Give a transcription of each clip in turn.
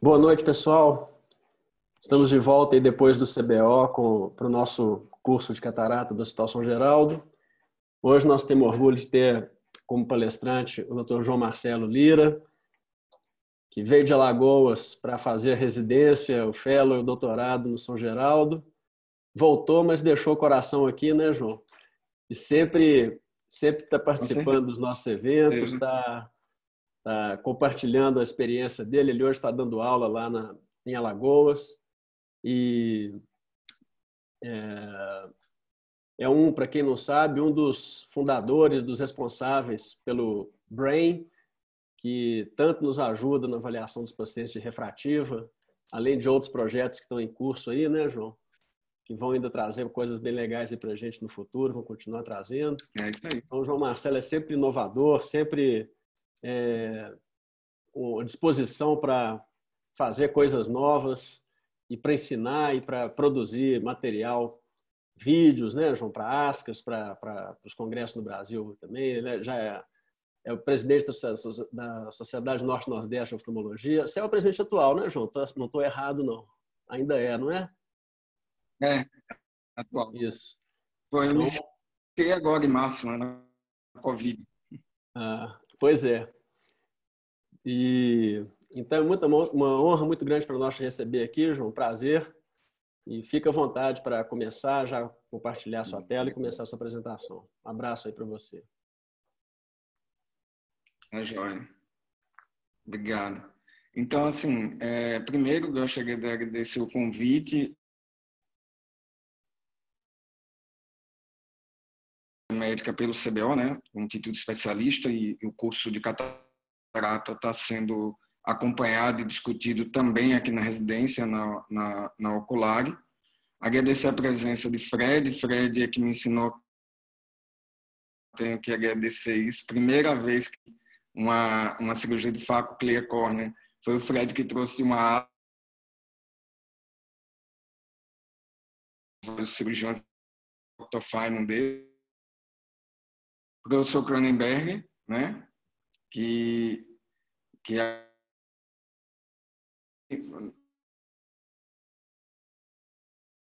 Boa noite, pessoal. Estamos de volta aí depois do CBO para o nosso curso de catarata do Hospital São Geraldo. Hoje nós temos orgulho de ter como palestrante o Dr. João Marcelo Lira, que veio de Alagoas para fazer a residência, o fellow e o doutorado no São Geraldo. Voltou, mas deixou o coração aqui, né, João? E sempre sempre está participando dos nossos eventos, está tá compartilhando a experiência dele. Ele hoje está dando aula lá na, em Alagoas. E é, é um, para quem não sabe, um dos fundadores, dos responsáveis pelo BRAIN, que tanto nos ajuda na avaliação dos pacientes de refrativa, além de outros projetos que estão em curso aí, né, João? Que vão ainda trazer coisas bem legais para a gente no futuro, vão continuar trazendo. É isso aí. Então, o João Marcelo é sempre inovador, sempre é, disposição para fazer coisas novas e para ensinar e para produzir material, vídeos, né, João, para ASCAS, para os congressos no Brasil também. Ele já é, é o presidente da Sociedade Norte-Nordeste de Oftalmologia. Você é o presidente atual, né, João? Não estou errado, não. Ainda é, não é? É, atual. Isso. Foi então, agora em março, né, na Covid. Ah, pois é. E então é muita, uma honra muito grande para nós receber aqui, João. Prazer. E fica à vontade para começar, já compartilhar sua tela e começar a sua apresentação. Um abraço aí para você. É joia. Obrigado. Então, assim, é, primeiro, gostaria de agradecer o convite. Médica pelo CBO, né? Um título de especialista e, o curso de catarata está sendo acompanhado e discutido também aqui na residência, na, na, na. Agradecer a presença de Fred. Fred é que me ensinou. Tenho que agradecer isso. Primeira vez que uma, uma cirurgia de faco clear corner foi o Fred que trouxe uma os cirurgiões ortofine dele. Professor Cronenberg, né? que, que é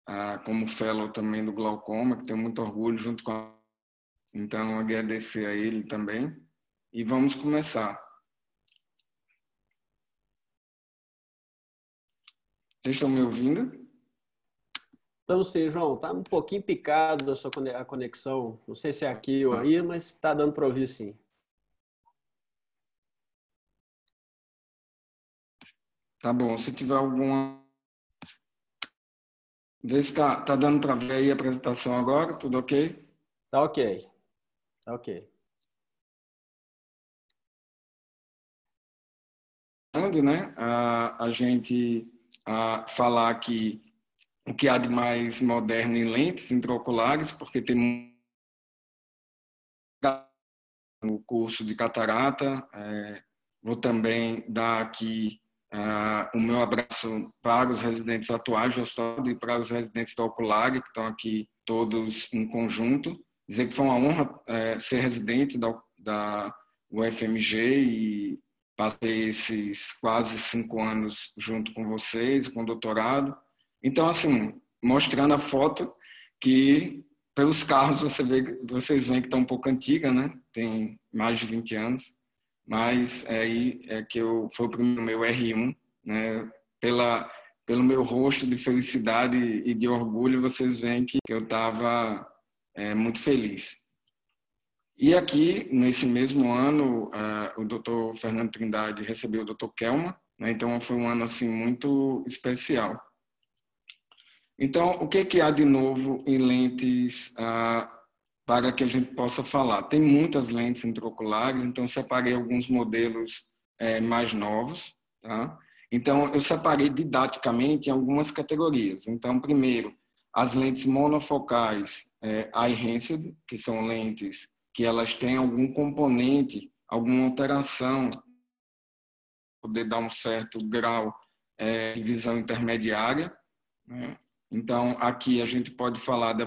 ah, como fellow também do glaucoma, que tenho muito orgulho junto com a... Então, agradecer a ele também. E vamos começar. Vocês estão me ouvindo? Então, sim, João. Está um pouquinho picado a sua conexão. Não sei se é aqui ou aí, mas está dando para ouvir sim. Tá bom. Se tiver alguma. Vê se tá, tá dando para ver aí a apresentação agora. Tudo ok? Tá ok. Tá ok. Né? A, a gente a falar aqui o que há de mais moderno em lentes intraoculares, porque tem no curso de catarata. É, vou também dar aqui Uh, o meu abraço para os residentes atuais do hospital e para os residentes da Ocular, que estão aqui todos em conjunto. Dizer que foi uma honra é, ser residente da, da UFMG e passei esses quase cinco anos junto com vocês, com o doutorado. Então, assim, mostrando a foto que pelos carros você vê, vocês veem que está um pouco antiga, né? Tem mais de 20 anos mas é aí é que eu foi o meu R1, né? Pela pelo meu rosto de felicidade e de orgulho, vocês veem que eu estava é, muito feliz. E aqui, nesse mesmo ano, uh, o Dr. Fernando Trindade recebeu o Dr. Kelma, né? então foi um ano assim muito especial. Então, o que, que há de novo em lentes uh, para que a gente possa falar. Tem muitas lentes intraoculares, então separei alguns modelos é, mais novos. Tá? Então, eu separei didaticamente em algumas categorias. Então, primeiro, as lentes monofocais é, eye-enhanced, que são lentes que elas têm algum componente, alguma alteração, poder dar um certo grau é, de visão intermediária. Né? Então, aqui a gente pode falar da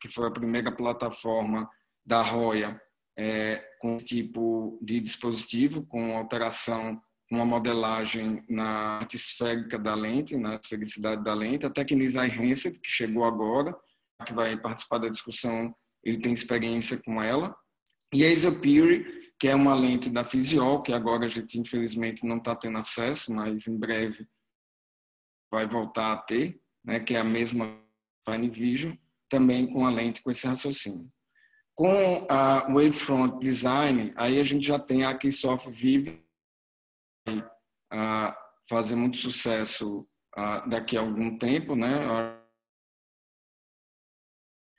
que foi a primeira plataforma da Roya é, com esse tipo de dispositivo, com alteração uma modelagem na parte esférica da lente, na esfericidade da lente. A Technisai Henseth, que chegou agora, que vai participar da discussão, ele tem experiência com ela. E a Isopure, que é uma lente da Physiol, que agora a gente infelizmente não está tendo acesso, mas em breve vai voltar a ter, né, que é a mesma Fine Vision, também com a lente com esse raciocínio. Com a Wavefront Design, aí a gente já tem a Keysoft Vive, a fazer muito sucesso daqui a algum tempo, né?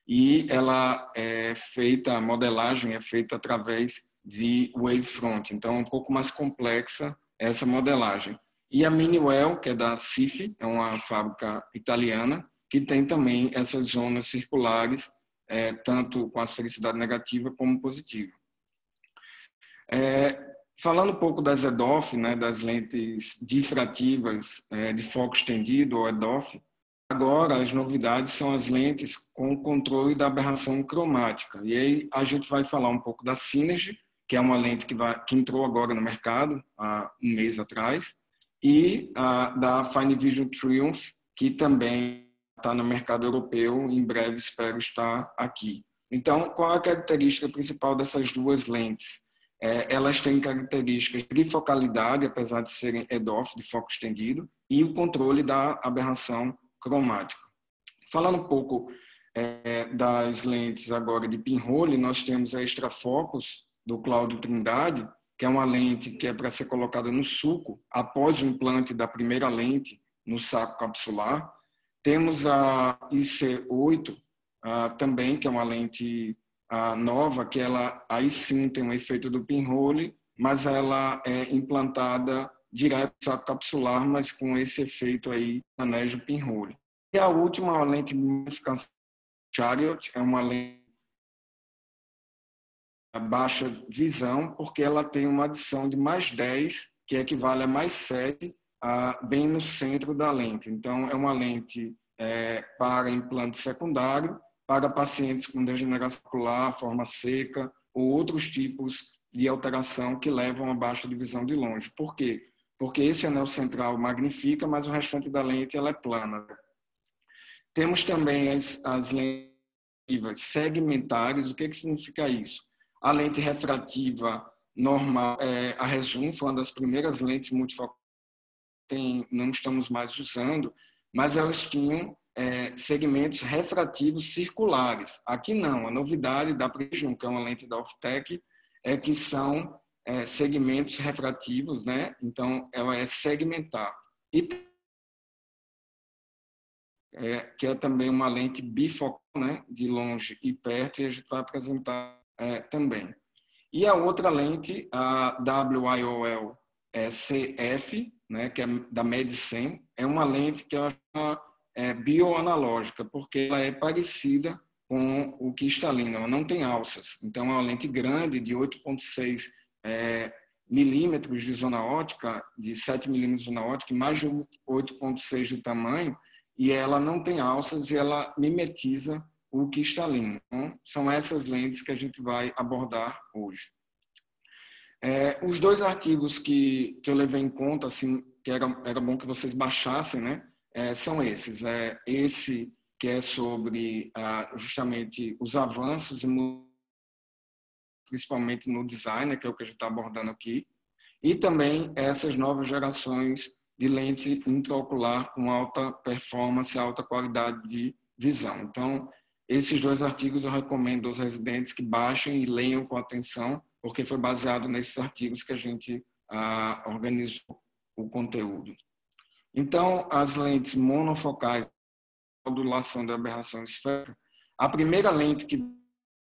E ela é feita, a modelagem é feita através de Wavefront, então é um pouco mais complexa essa modelagem. E a Miniwell, que é da CIF, é uma fábrica italiana, que tem também essas zonas circulares é, tanto com a felicidade negativa como positiva. É, falando um pouco das EDOF, né, das lentes difrativas é, de foco estendido, ou EDOF, agora as novidades são as lentes com controle da aberração cromática. E aí a gente vai falar um pouco da Synergy, que é uma lente que, vai, que entrou agora no mercado, há um mês atrás, e a, da Fine Vision Triumph, que também está no mercado europeu, em breve espero estar aqui. Então, qual a característica principal dessas duas lentes? É, elas têm características de focalidade, apesar de serem EDOF, de foco estendido, e o controle da aberração cromática. Falando um pouco é, das lentes agora de pinhole, nós temos a Extra Focus do Cláudio Trindade, que é uma lente que é para ser colocada no suco após o implante da primeira lente no saco capsular. Temos a IC8 ah, também, que é uma lente ah, nova, que ela aí sim tem um efeito do pinhole, mas ela é implantada direto no saco capsular, mas com esse efeito aí anésio pinhole. E a última, a lente de Chariot, é uma lente baixa visão, porque ela tem uma adição de mais 10, que equivale a mais 7 bem no centro da lente. Então, é uma lente é, para implante secundário, para pacientes com degeneração ocular, forma seca ou outros tipos de alteração que levam a baixa visão de longe. Por quê? Porque esse anel central magnifica, mas o restante da lente ela é plana. Temos também as, as lentes segmentares. O que, que significa isso? A lente refrativa normal, é, a Resum foi uma das primeiras lentes multifocais tem, não estamos mais usando, mas elas tinham é, segmentos refrativos circulares. Aqui não, a novidade da Precision, que é uma lente da Oftec, é que são é, segmentos refrativos, né? então ela é segmentar. E é, que é também uma lente bifocal, né? de longe e perto, e a gente vai apresentar é, também. E a outra lente, a WIOL é, né, que é da Medicine, é uma lente que ela é bioanalógica, porque ela é parecida com o cristalino, ela não tem alças. Então, é uma lente grande, de 8,6 é, milímetros de zona ótica, de 7 milímetros de zona ótica, mais de 8,6 de tamanho, e ela não tem alças e ela mimetiza o cristalino. Então, são essas lentes que a gente vai abordar hoje. É, os dois artigos que, que eu levei em conta, assim, que era, era bom que vocês baixassem, né, é, são esses. É, esse que é sobre ah, justamente os avanços, principalmente no design, que é o que a gente está abordando aqui, e também essas novas gerações de lente intraocular com alta performance, alta qualidade de visão. Então, esses dois artigos eu recomendo aos residentes que baixem e leiam com atenção, porque foi baseado nesses artigos que a gente ah, organizou o conteúdo. Então, as lentes monofocais, modulação da aberração esférica, a primeira lente que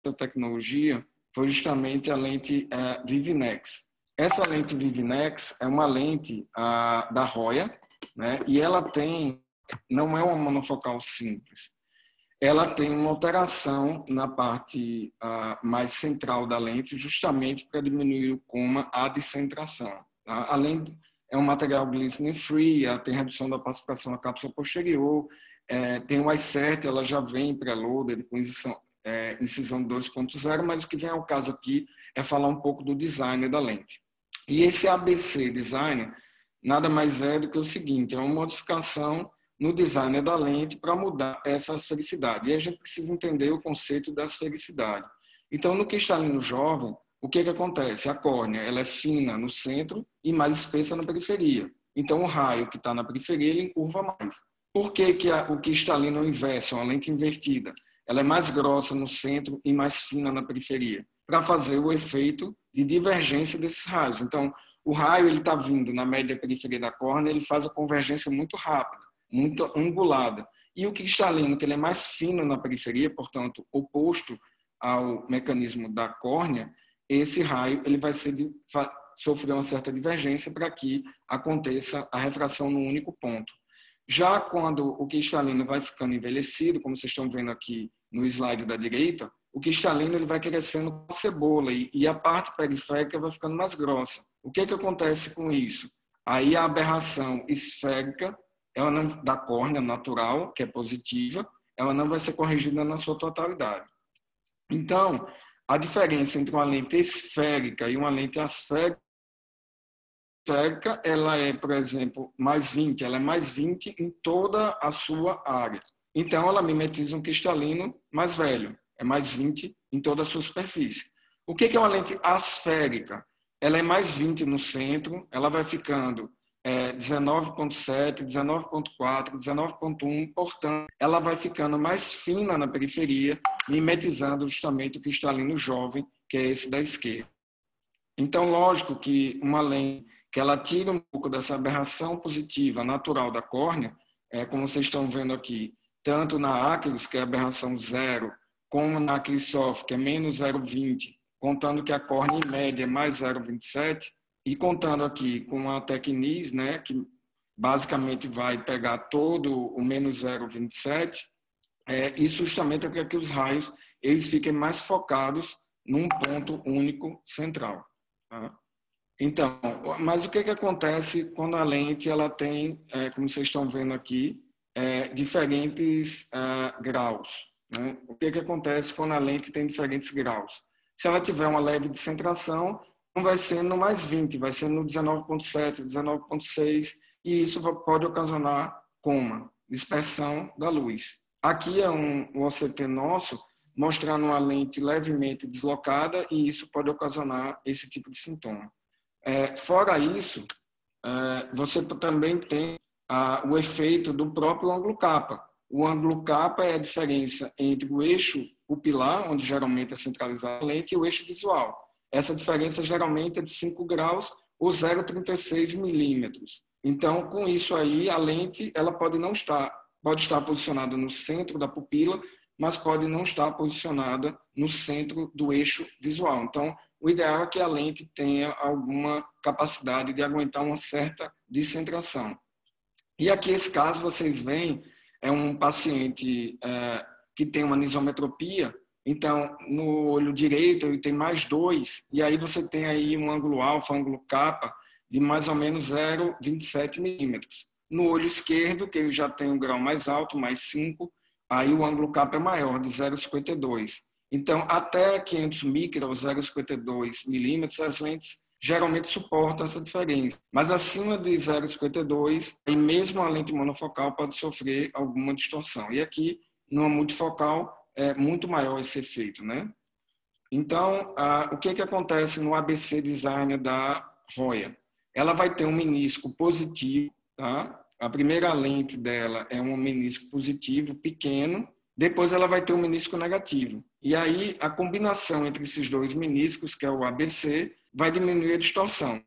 essa tecnologia foi justamente a lente é, Vivinex. Essa lente Vivinex é uma lente ah, da Roya, né? E ela tem, não é uma monofocal simples ela tem uma alteração na parte uh, mais central da lente, justamente para diminuir o coma, a descentração. Tá? Além, é um material glycerin free, ela tem redução da pacificação da cápsula posterior, é, tem o iCert, ela já vem preloaded com incisão, é, incisão 2.0, mas o que vem ao caso aqui é falar um pouco do design da lente. E esse ABC design nada mais é do que o seguinte, é uma modificação no design da lente para mudar essa esfericidade. E a gente precisa entender o conceito da esfericidade. Então, no cristalino jovem, o que, que acontece? A córnea ela é fina no centro e mais espessa na periferia. Então, o raio que está na periferia ele encurva mais. Por que, que a, o cristalino é o inverso, é uma lente invertida? Ela é mais grossa no centro e mais fina na periferia, para fazer o efeito de divergência desses raios. Então, o raio ele está vindo na média periferia da córnea, ele faz a convergência muito rápida, muito angulada. E o cristalino, que ele é mais fino na periferia, portanto, oposto ao mecanismo da córnea, esse raio ele vai ser, sofrer uma certa divergência para que aconteça a refração no único ponto. Já quando o cristalino vai ficando envelhecido, como vocês estão vendo aqui no slide da direita, o cristalino ele vai crescendo com a cebola e, e a parte periférica vai ficando mais grossa. O que, que acontece com isso? Aí a aberração esférica ela não, da córnea natural, que é positiva, ela não vai ser corrigida na sua totalidade. Então, a diferença entre uma lente esférica e uma lente asférica, ela é, por exemplo, mais 20, ela é mais 20 em toda a sua área. Então, ela mimetiza um cristalino mais velho, é mais 20 em toda a sua superfície. O que é uma lente asférica? Ela é mais 20 no centro, ela vai ficando é, 19.7, 19.4, 19.1, portanto, ela vai ficando mais fina na periferia, mimetizando justamente o cristalino jovem, que é esse da esquerda. Então, lógico que uma lente que ela tira um pouco dessa aberração positiva natural da córnea, é, como vocês estão vendo aqui, tanto na Aquilos, que é aberração zero, como na Aquisof, que é menos 0,20, contando que a córnea em média é mais 0,27, e contando aqui com a Tecnis, né, que basicamente vai pegar todo o menos 0,27, é, isso justamente é para que os raios eles fiquem mais focados num ponto único central. Tá? Então, mas o que, que acontece quando a lente ela tem, é, como vocês estão vendo aqui, é, diferentes é, graus? Né? O que, que acontece quando a lente tem diferentes graus? Se ela tiver uma leve descentração, não vai ser no mais 20, vai ser no 19.7, 19.6, e isso pode ocasionar coma, dispersão da luz. Aqui é um, OCT nosso mostrando uma lente levemente deslocada e isso pode ocasionar esse tipo de sintoma. É, fora isso, é, você também tem a, o efeito do próprio ângulo capa. O ângulo capa é a diferença entre o eixo pupilar, onde geralmente é centralizada a lente, e o eixo visual. Essa diferença geralmente é de 5 graus ou 0,36 milímetros. Então, com isso aí, a lente ela pode não estar, pode estar posicionada no centro da pupila, mas pode não estar posicionada no centro do eixo visual. Então, o ideal é que a lente tenha alguma capacidade de aguentar uma certa descentração. E aqui, esse caso, vocês veem, é um paciente é, que tem uma nisometropia, então, no olho direito, ele tem mais dois, e aí você tem aí um ângulo alfa, ângulo capa, de mais ou menos 0,27 milímetros. No olho esquerdo, que ele já tem um grau mais alto, mais 5, aí o ângulo capa é maior, de 0,52. Então, até 500 micras, 0,52 milímetros, as lentes geralmente suportam essa diferença. Mas acima de 0,52, e mesmo a lente monofocal pode sofrer alguma distorção. E aqui, numa multifocal, é muito maior esse efeito, né? Então, a, o que, que acontece no ABC design da Roya? Ela vai ter um menisco positivo, tá? A primeira lente dela é um menisco positivo pequeno, depois ela vai ter um menisco negativo. E aí a combinação entre esses dois meniscos, que é o ABC, vai diminuir a distorção.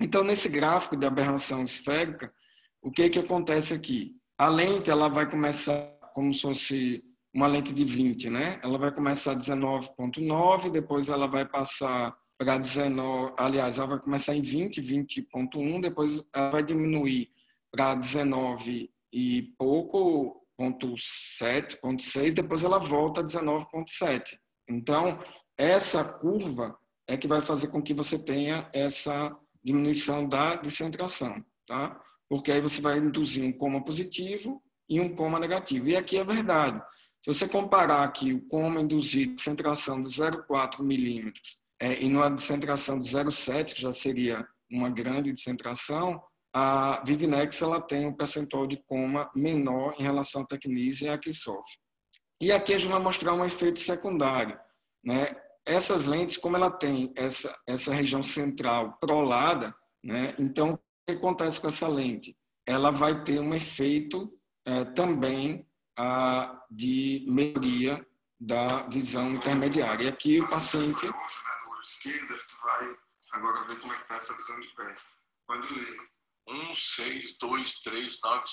Então, nesse gráfico de aberração esférica, o que que acontece aqui? A lente ela vai começar como se fosse uma lente de 20, né? Ela vai começar 19.9, depois ela vai passar para 19, aliás, ela vai começar em 20, 20.1, depois ela vai diminuir para 19 e pouco, ponto 7, ponto 6, depois ela volta a 19.7. Então, essa curva é que vai fazer com que você tenha essa diminuição da descentração, tá? Porque aí você vai induzir um coma positivo e um coma negativo. E aqui é verdade. Se você comparar aqui o coma induzido, concentração de 0,4 milímetros é, e numa descentração de 0,7, que já seria uma grande descentração, a Vivinex ela tem um percentual de coma menor em relação à Tecnise e a Kisof. E aqui a gente vai mostrar um efeito secundário. Né? Essas lentes, como ela tem essa, essa região central prolada, né? então o que acontece com essa lente? Ela vai ter um efeito é, também a, de melhoria da visão intermediária. E aqui o paciente... No olho esquerdo, tu vai agora ver como é que está essa visão de perto. Pode ler. 1, 6, 2, 3, 9,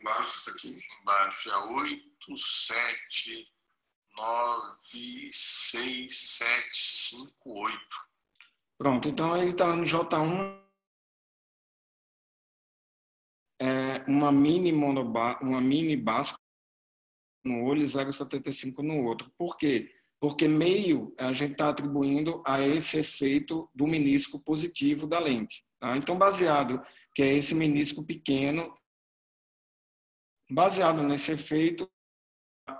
embaixo isso aqui, embaixo é 8, 7, 9, 6, 7, 5, 8. Pronto, então ele está no J1, é uma mini monoba, uma mini básica no olho e 0,75 no outro. Por quê? Porque meio a gente está atribuindo a esse efeito do menisco positivo da lente. Tá? Então, baseado que é esse menisco pequeno, baseado nesse efeito,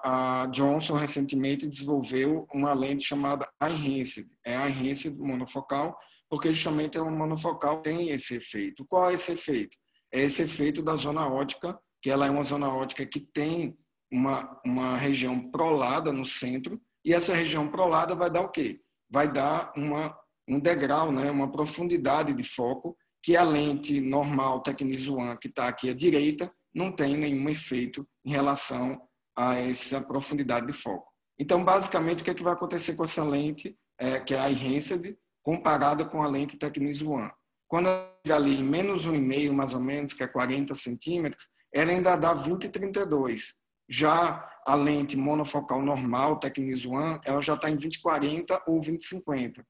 a Johnson recentemente desenvolveu uma lente chamada iHensed. É a iHensed monofocal, porque justamente é uma monofocal tem esse efeito. Qual é esse efeito? É esse efeito da zona ótica, que ela é uma zona ótica que tem uma, uma região prolada no centro, e essa região prolada vai dar o quê? Vai dar uma, um degrau, né? uma profundidade de foco, que a lente normal Tecnis One, que está aqui à direita, não tem nenhum efeito em relação a essa profundidade de foco. Então, basicamente, o que, é que vai acontecer com essa lente, é, que é a enhanced, comparada com a lente Tecnis One? Quando ela ali em menos 1,5, mais ou menos, que é 40 centímetros, ela ainda dá 20 32. Já a lente monofocal normal, Tecnis One, ela já está em 2040 ou 2050.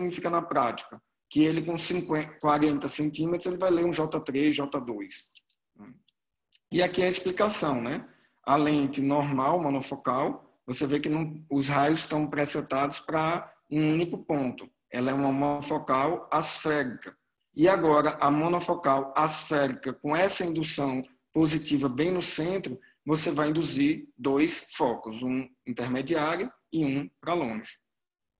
Significa na prática que ele com 50, 40 centímetros ele vai ler um J3, J2. E aqui é a explicação, né? A lente normal, monofocal, você vê que não, os raios estão presetados para um único ponto. Ela é uma monofocal asférica. E agora, a monofocal asférica, com essa indução positiva bem no centro, você vai induzir dois focos, um intermediário e um para longe.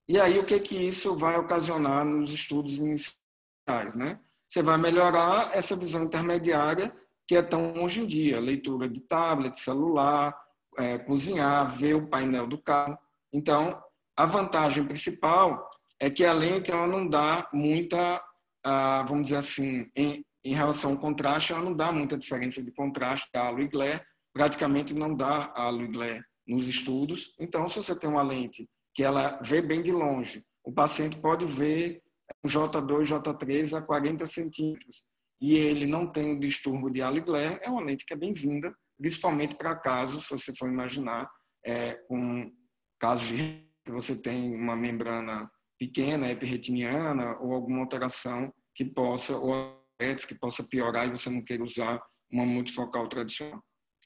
E aí, o que, que isso vai ocasionar nos estudos iniciais? Né? Você vai melhorar essa visão intermediária que é tão hoje em dia, leitura de tablet, celular, é, cozinhar, ver o painel do carro. Então, a vantagem principal é que a lente ela não dá muita, ah, vamos dizer assim, em, em relação ao contraste, ela não dá muita diferença de contraste da e glare, praticamente não dá e glare nos estudos. Então, se você tem uma lente que ela vê bem de longe, o paciente pode ver um J2, J3 a 40 centímetros e ele não tem o distúrbio de halo glare, é uma lente que é bem-vinda, principalmente para casos, se você for imaginar, é, com casos de que você tem uma membrana pequena, epiretiniana, ou alguma alteração que possa, ou que possa piorar e você não queira usar uma multifocal tradicional.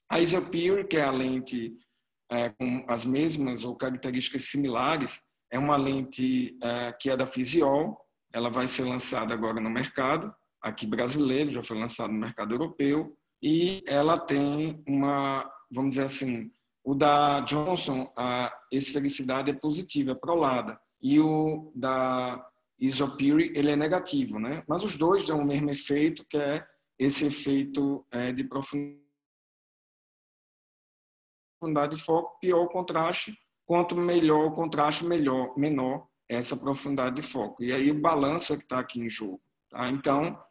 A Isopure, que é a lente é, com as mesmas ou características similares, é uma lente é, que é da Fisiol, ela vai ser lançada agora no mercado, aqui brasileiro, já foi lançado no mercado europeu, e ela tem uma, vamos dizer assim, o da Johnson, a esfericidade é positiva, é prolada, e o da Isopure, ele é negativo, né? Mas os dois dão o mesmo efeito, que é esse efeito é, de profundidade de foco, pior o contraste, quanto melhor o contraste, melhor, menor essa profundidade de foco. E aí o balanço é que está aqui em jogo. Tá? Então,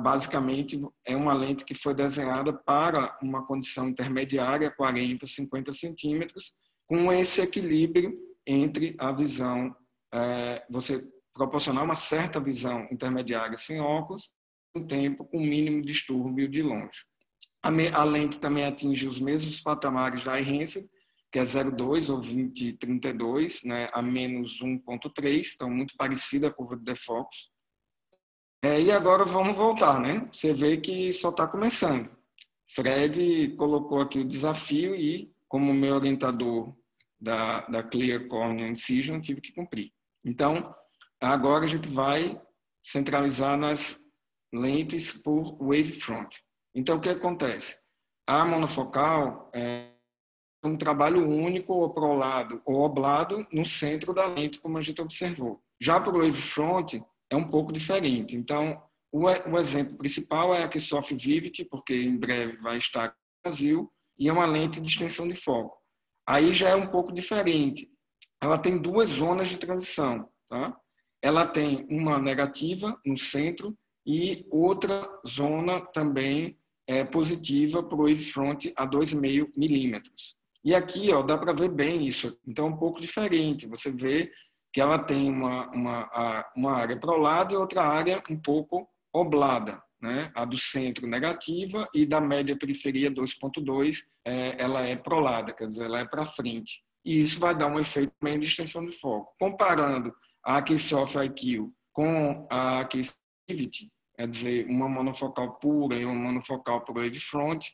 basicamente, é uma lente que foi desenhada para uma condição intermediária, 40, 50 centímetros, com esse equilíbrio entre a visão, é, você proporcionar uma certa visão intermediária sem óculos, um tempo com mínimo distúrbio de longe. A, a lente também atinge os mesmos patamares da Ihense, que é 0,2 ou 2032, né, a menos 1,3, então muito parecida a curva de defocus. É, e agora vamos voltar, né? Você vê que só está começando. Fred colocou aqui o desafio e, como meu orientador da, da Clear Cornea Incision, tive que cumprir. Então, agora a gente vai centralizar nas lentes por wavefront. Então, o que acontece? A monofocal, é, um trabalho único, ou prolado ou oblado, no centro da lente, como a gente observou. Já para o wavefront, é um pouco diferente. Então, o, o exemplo principal é a que sofre Vivid, porque em breve vai estar no Brasil, e é uma lente de extensão de foco. Aí já é um pouco diferente. Ela tem duas zonas de transição. Tá? Ela tem uma negativa no centro e outra zona também é, positiva para o wavefront a 2,5 milímetros. E aqui ó, dá para ver bem isso. Então, é um pouco diferente. Você vê que ela tem uma, uma, uma área prolada e outra área um pouco oblada. Né? A do centro negativa e da média periferia 2.2 é, ela é prolada, quer dizer, ela é para frente. E isso vai dar um efeito também de extensão de foco. Comparando a que sofre IQ com a que quer dizer, uma monofocal pura e uma monofocal por wavefront,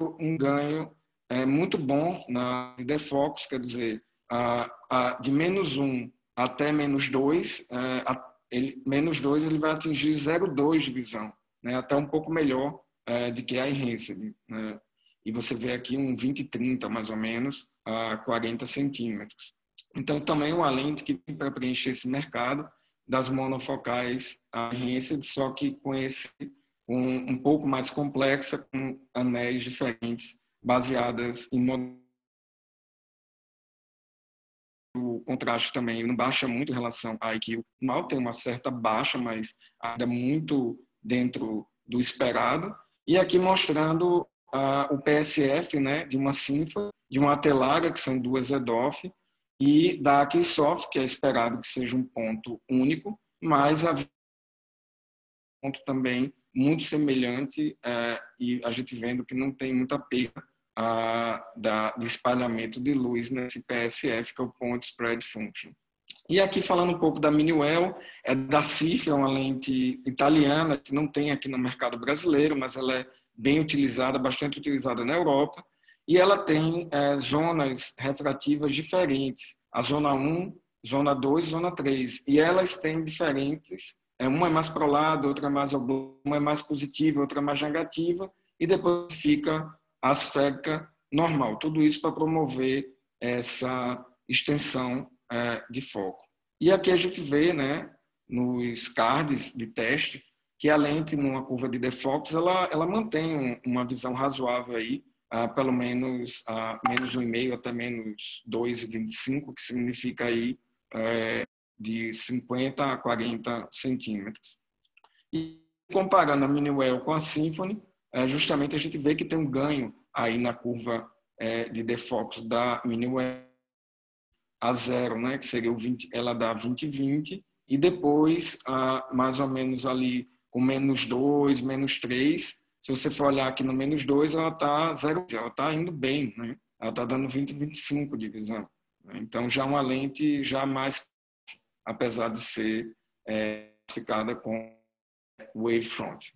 um ganho é, muito bom na defocus, quer dizer, a, a, de menos 1 até menos 2, é, a, ele, menos 2 ele vai atingir 0,2 de visão, né, até um pouco melhor é, do que a Enhanced. Né, e você vê aqui um 20-30 mais ou menos, a 40 centímetros. Então, também uma lente que para preencher esse mercado das monofocais Enhanced, só que com esse um, um pouco mais complexa, com anéis diferentes, baseadas em o contraste também não baixa muito em relação à IQ. Mal tem uma certa baixa, mas ainda muito dentro do esperado. E aqui mostrando uh, o PSF né, de uma Sinfa, de uma Atelara, que são duas EDOF, e da Akisoft, que é esperado que seja um ponto único, mas a ponto também muito semelhante uh, e a gente vendo que não tem muita perda a, da, de espalhamento de luz nesse PSF, que é o Point Spread Function. E aqui falando um pouco da Miniwell, é da CIF, é uma lente italiana que não tem aqui no mercado brasileiro, mas ela é bem utilizada, bastante utilizada na Europa, e ela tem é, zonas refrativas diferentes, a zona 1, zona 2 zona 3, e elas têm diferentes, é, uma é mais para o lado, outra é mais uma é mais positiva, outra é mais negativa, e depois fica asférica normal. Tudo isso para promover essa extensão é, de foco. E aqui a gente vê, né, nos cards de teste, que a lente numa curva de defocus, ela, ela mantém uma visão razoável aí, a pelo menos a menos 1,5 até menos 2,25, que significa aí é, de 50 a 40 centímetros. E comparando a Miniwell com a Symfony, é, justamente a gente vê que tem um ganho aí na curva é, de defocus da Miniware a zero, né, que seria o 20, ela dá 20, 20, e depois, a, mais ou menos ali com menos 2, menos 3, se você for olhar aqui no menos 2, ela está zero, ela está indo bem, né? ela está dando 20, 25 de visão. Né? Então, já uma lente já mais, apesar de ser é, ficada com wavefront.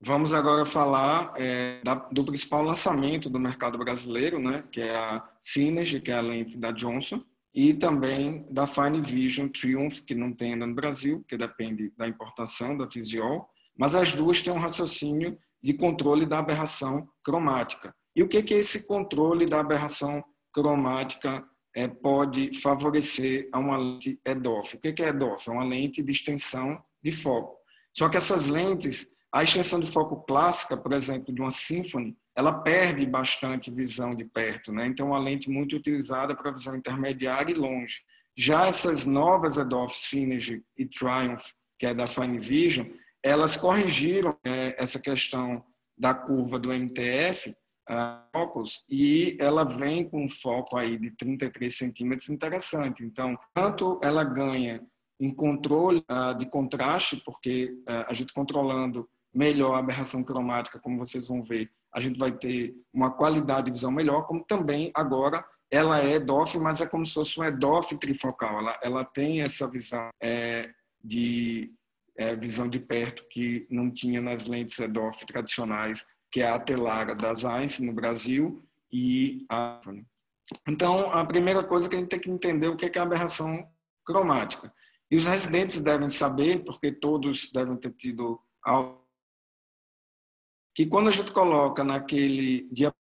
Vamos agora falar é, da, do principal lançamento do mercado brasileiro, né, que é a Synergy, que é a lente da Johnson, e também da Fine Vision Triumph, que não tem ainda no Brasil, que depende da importação da Fisiol, mas as duas têm um raciocínio de controle da aberração cromática. E o que, que esse controle da aberração cromática é, pode favorecer a uma lente EDOF? O que, que é EDOF? É uma lente de extensão de foco. Só que essas lentes a extensão de foco clássica, por exemplo, de uma Symphony, ela perde bastante visão de perto, né? Então, uma lente muito utilizada para visão intermediária e longe. Já essas novas EDOF Synergy e Triumph, que é da Fine Vision, elas corrigiram é, essa questão da curva do MTF, uh, e ela vem com um foco aí de 33 centímetros interessante. Então, tanto ela ganha em controle uh, de contraste, porque uh, a gente controlando melhor a aberração cromática, como vocês vão ver, a gente vai ter uma qualidade de visão melhor, como também agora ela é EDOF, mas é como se fosse um EDOF trifocal. Ela, ela tem essa visão é, de é, visão de perto que não tinha nas lentes EDOF tradicionais, que é a Telara da Zeiss no Brasil e a então, a primeira coisa que a gente tem que entender o que é a aberração cromática. E os residentes devem saber, porque todos devem ter tido que quando a gente coloca naquele dia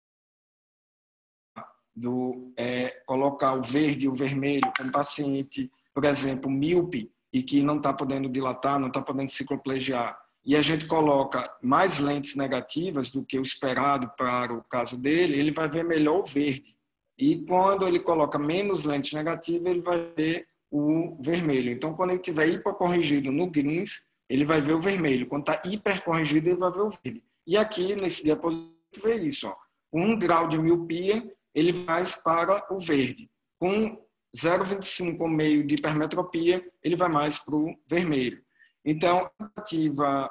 do é, colocar o verde e o vermelho com um paciente, por exemplo, míope e que não está podendo dilatar, não está podendo cicloplegiar, e a gente coloca mais lentes negativas do que o esperado para o caso dele, ele vai ver melhor o verde. E quando ele coloca menos lentes negativas, ele vai ver o vermelho. Então, quando ele tiver hipocorrigido no greens, ele vai ver o vermelho. Quando está hipercorrigido, ele vai ver o verde. E aqui, nesse diapositivo, vê isso. Ó. Um grau de miopia, ele vai para o verde. Com 0,25 ou meio de hipermetropia, ele vai mais para o vermelho. Então, a tentativa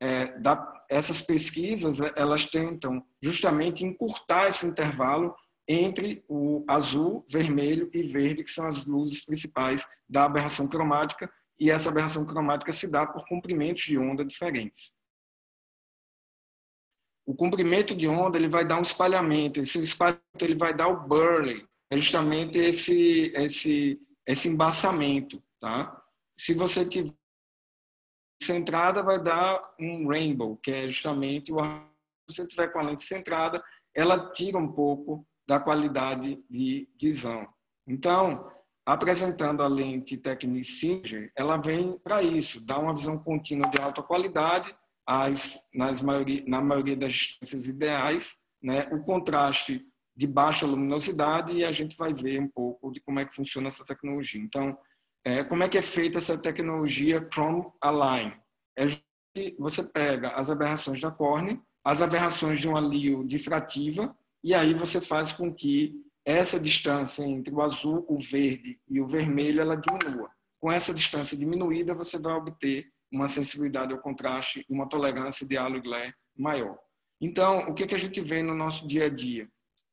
é, da, essas pesquisas, elas tentam justamente encurtar esse intervalo entre o azul, vermelho e verde, que são as luzes principais da aberração cromática, e essa aberração cromática se dá por comprimentos de onda diferentes. O comprimento de onda ele vai dar um espalhamento, esse espalhamento ele vai dar o Burley, é justamente esse, esse, esse embaçamento. Tá? Se você tiver centrada, vai dar um rainbow, que é justamente o se você tiver com a lente centrada, ela tira um pouco da qualidade de visão. Então, apresentando a lente Technic ela vem para isso, dar uma visão contínua de alta qualidade, as, nas maioria, na maioria das distâncias ideais, né, o contraste de baixa luminosidade e a gente vai ver um pouco de como é que funciona essa tecnologia. Então, é, como é que é feita essa tecnologia Chrome Align? É você pega as aberrações da córnea, as aberrações de uma lio difrativa, e aí você faz com que essa distância entre o azul, o verde e o vermelho ela diminua. Com essa distância diminuída, você vai obter uma sensibilidade ao contraste e uma tolerância e glare maior. Então, o que, que a gente vê no nosso dia a dia?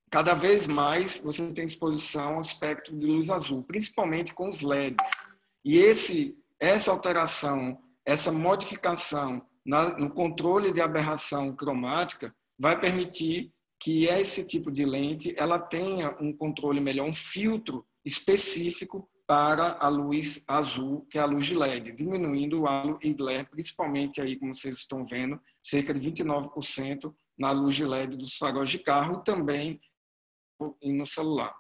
Cada vez mais você tem exposição ao espectro de luz azul, principalmente com os LEDs. E esse, essa alteração, essa modificação na, no controle de aberração cromática vai permitir que esse tipo de lente ela tenha um controle melhor, um filtro específico para a luz azul, que é a luz de LED, diminuindo o halo e glare, principalmente aí, como vocês estão vendo, cerca de 29% na luz de LED dos faróis de carro também no celular.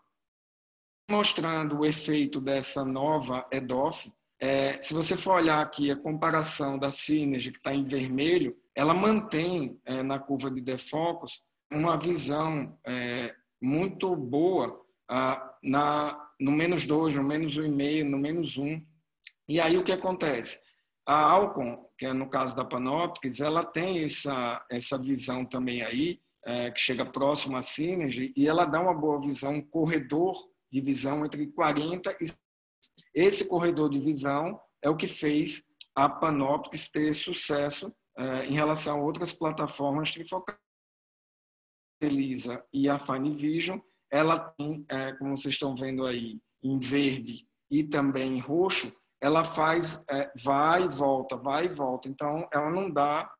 Mostrando o efeito dessa nova EDOF, é, se você for olhar aqui a comparação da Synergy, que está em vermelho, ela mantém é, na curva de defocus uma visão é, muito boa ah, na, no menos 2, no menos 1,5, no menos 1. E aí o que acontece? A Alcon, que é no caso da Panoptics, ela tem essa, essa visão também aí, é, que chega próximo à Synergy, e ela dá uma boa visão, um corredor de visão entre 40 e... Esse corredor de visão é o que fez a Panoptics ter sucesso é, em relação a outras plataformas trifocais. Elisa e a Fine Vision, ela tem, é, como vocês estão vendo aí, em verde e também em roxo, ela faz é, vai e volta, vai e volta. Então, ela não dá.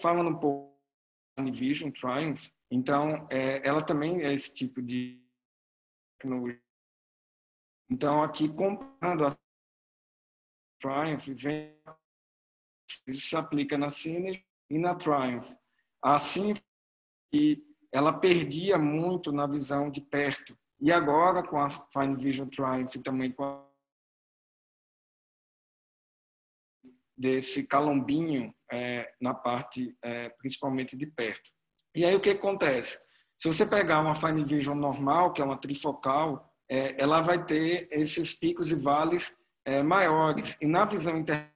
Falando um pouco da Vision Triumph, então, é, ela também é esse tipo de tecnologia. Então, aqui, comparando a Triumph, vem isso se aplica na Cine e na Triumph. Assim que ela perdia muito na visão de perto. E agora, com a Fine Vision Triumph e também com a desse calombinho é, na parte, é, principalmente de perto. E aí o que acontece? Se você pegar uma Fine Vision normal, que é uma trifocal, é, ela vai ter esses picos e vales é, maiores. E na visão interna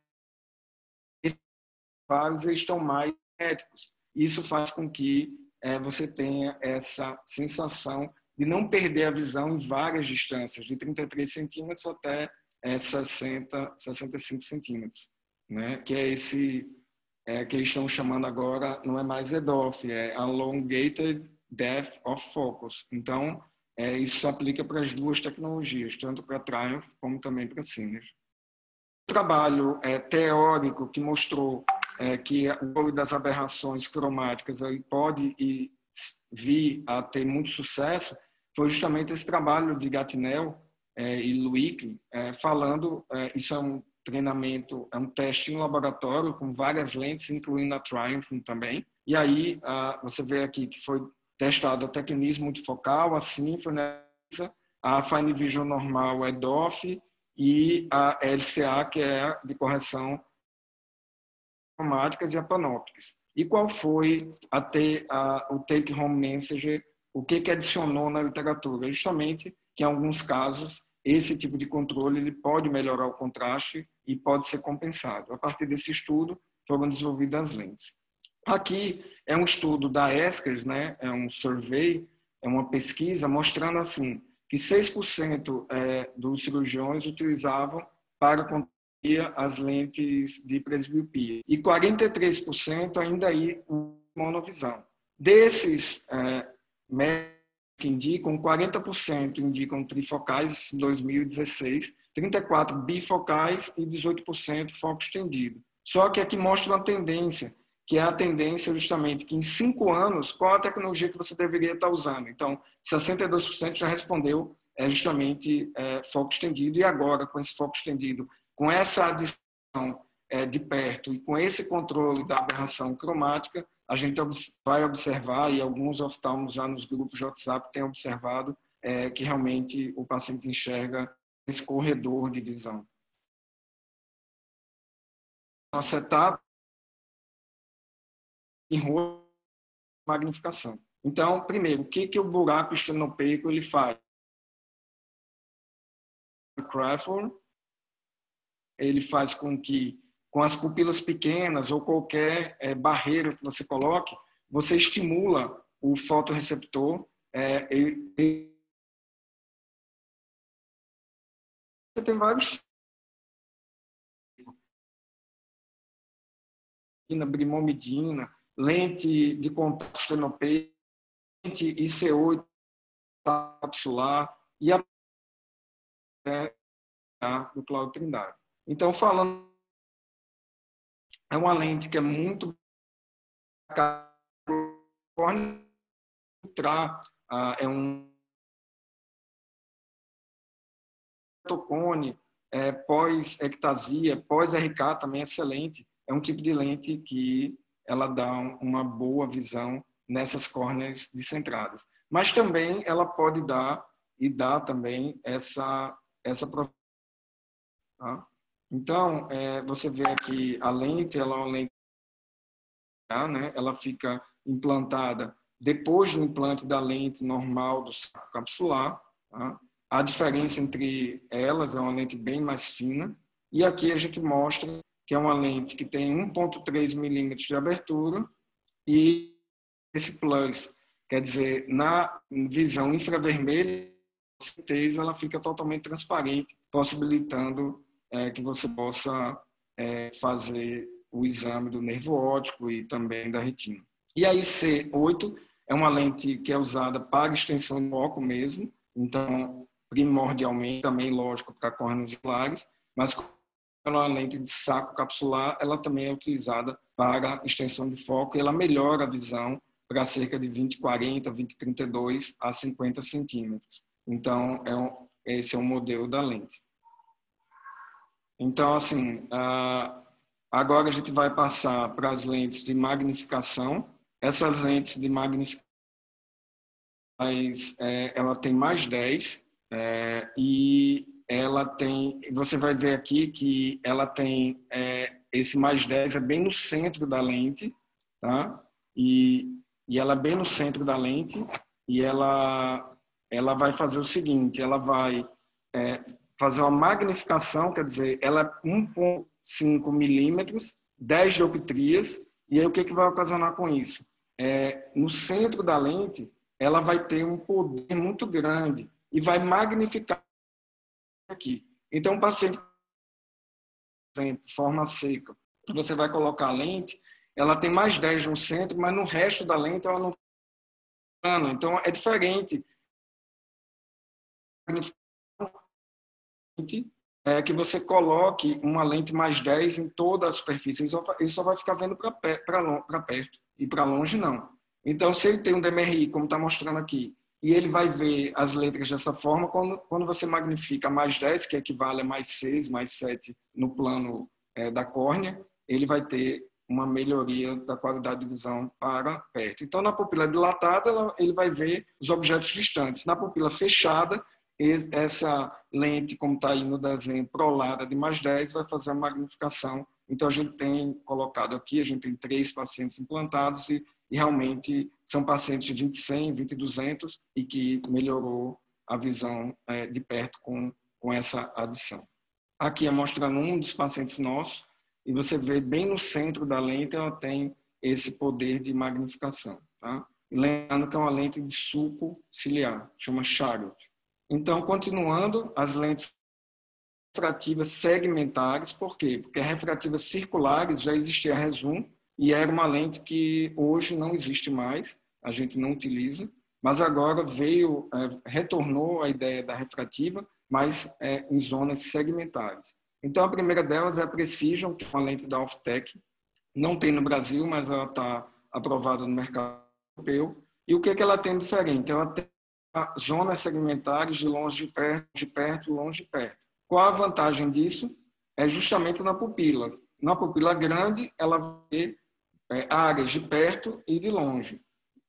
vários estão mais éticos. Isso faz com que é, você tenha essa sensação de não perder a visão em várias distâncias, de 33 centímetros até é, 60, 65 centímetros, né? que é esse é, que eles estão chamando agora, não é mais EDOF, é Elongated Depth of Focus. Então, é, isso se aplica para as duas tecnologias, tanto para Triumph como também para Synergy. O trabalho é, teórico que mostrou é, que o olho das aberrações cromáticas pode ir, vir a ter muito sucesso foi justamente esse trabalho de Gatinel é, e Luick é, falando, é, isso é um treinamento, é um teste em laboratório com várias lentes, incluindo a Triumph também. E aí você vê aqui que foi testado a tecnismo multifocal, a Symphony, a Fine Vision normal, a DOF e a LCA, que é de correção cromáticas e a panópticas. E qual foi a a, o take home message, o que, que adicionou na literatura? Justamente que em alguns casos esse tipo de controle ele pode melhorar o contraste e pode ser compensado. A partir desse estudo foram desenvolvidas as lentes. Aqui é um estudo da Eskers, né? é um survey, é uma pesquisa mostrando assim que 6% é, dos cirurgiões utilizavam para as lentes de presbiopia e 43% ainda aí monovisão. Desses é, que indicam, 40% indicam trifocais em 2016, 34% bifocais e 18% foco estendido. Só que aqui mostra uma tendência que é a tendência justamente que em cinco anos, qual a tecnologia que você deveria estar usando? Então, 62% já respondeu é justamente é, foco estendido, e agora, com esse foco estendido, com essa adição é, de perto e com esse controle da aberração cromática, a gente vai observar, e alguns oftalmos já nos grupos de WhatsApp têm observado, é, que realmente o paciente enxerga esse corredor de visão. Nossa etapa em magnificação. Então, primeiro, o que, que o buraco estenopeico ele faz? Crawford, ele faz com que, com as pupilas pequenas ou qualquer é, barreira que você coloque, você estimula o fotoreceptor. É, ele, ele... Você tem vários brimomidina, lente de contato estenopeico, lente IC8 capsular e a é, do Cláudio Trindade. Então, falando, é uma lente que é muito ultra, é um tocone, é, pós-ectasia, pós-RK também é excelente. É um tipo de lente que ela dá uma boa visão nessas córneas descentradas. Mas também ela pode dar e dá também essa essa tá? Então, é, você vê aqui a lente, ela é uma lente, né? ela fica implantada depois do implante da lente normal do saco capsular. Tá? A diferença entre elas é uma lente bem mais fina. E aqui a gente mostra que é uma lente que tem 1,3 milímetros de abertura e esse plus, quer dizer, na visão infravermelha, certeza ela fica totalmente transparente, possibilitando é, que você possa é, fazer o exame do nervo óptico e também da retina. E a IC8 é uma lente que é usada para extensão de foco mesmo, então primordialmente também lógico para córneas oculares, mas ela, além de saco capsular, ela também é utilizada para extensão de foco e ela melhora a visão para cerca de 20, 40, 20, 32 a 50 centímetros. Então, é um, esse é o modelo da lente. Então, assim, agora a gente vai passar para as lentes de magnificação. Essas lentes de magnificação, é, ela tem mais 10 é, e ela tem, você vai ver aqui que ela tem é, esse mais 10 é bem no centro da lente, tá? E, e ela é bem no centro da lente e ela, ela vai fazer o seguinte, ela vai é, fazer uma magnificação, quer dizer, ela é 1,5 milímetros, 10 dioptrias, e aí o que, que vai ocasionar com isso? É, no centro da lente, ela vai ter um poder muito grande e vai magnificar aqui. Então, o paciente, por exemplo, forma seca, você vai colocar a lente, ela tem mais 10 no centro, mas no resto da lente ela não. Então, é diferente. É que você coloque uma lente mais 10 em toda a superfície. Ele só vai ficar vendo para perto e para longe não. Então, se ele tem um DMRI, como está mostrando aqui, e ele vai ver as letras dessa forma quando, quando você magnifica mais 10, que equivale a mais 6, mais 7 no plano é, da córnea, ele vai ter uma melhoria da qualidade de visão para perto. Então, na pupila dilatada, ele vai ver os objetos distantes. Na pupila fechada, essa lente, como está aí no desenho, prolada de mais 10, vai fazer a magnificação. Então, a gente tem colocado aqui, a gente tem três pacientes implantados e, e realmente são pacientes de 20 100, 20 200 e que melhorou a visão é, de perto com, com essa adição. Aqui é mostrando um dos pacientes nossos e você vê bem no centro da lente ela tem esse poder de magnificação. Tá? Lembrando que é uma lente de suco ciliar, chama Charlotte. Então, continuando, as lentes refrativas segmentares, por quê? Porque refrativas circulares já existia a Resum e era uma lente que hoje não existe mais, a gente não utiliza, mas agora veio, é, retornou a ideia da refrativa, mas é, em zonas segmentares. Então, a primeira delas é a Precision, que é uma lente da Auftec, não tem no Brasil, mas ela está aprovada no mercado europeu. E o que, que ela tem diferente? Ela tem zonas segmentares de longe de perto, de perto, longe de perto. Qual a vantagem disso? É justamente na pupila. Na pupila grande, ela vê é, áreas de perto e de longe.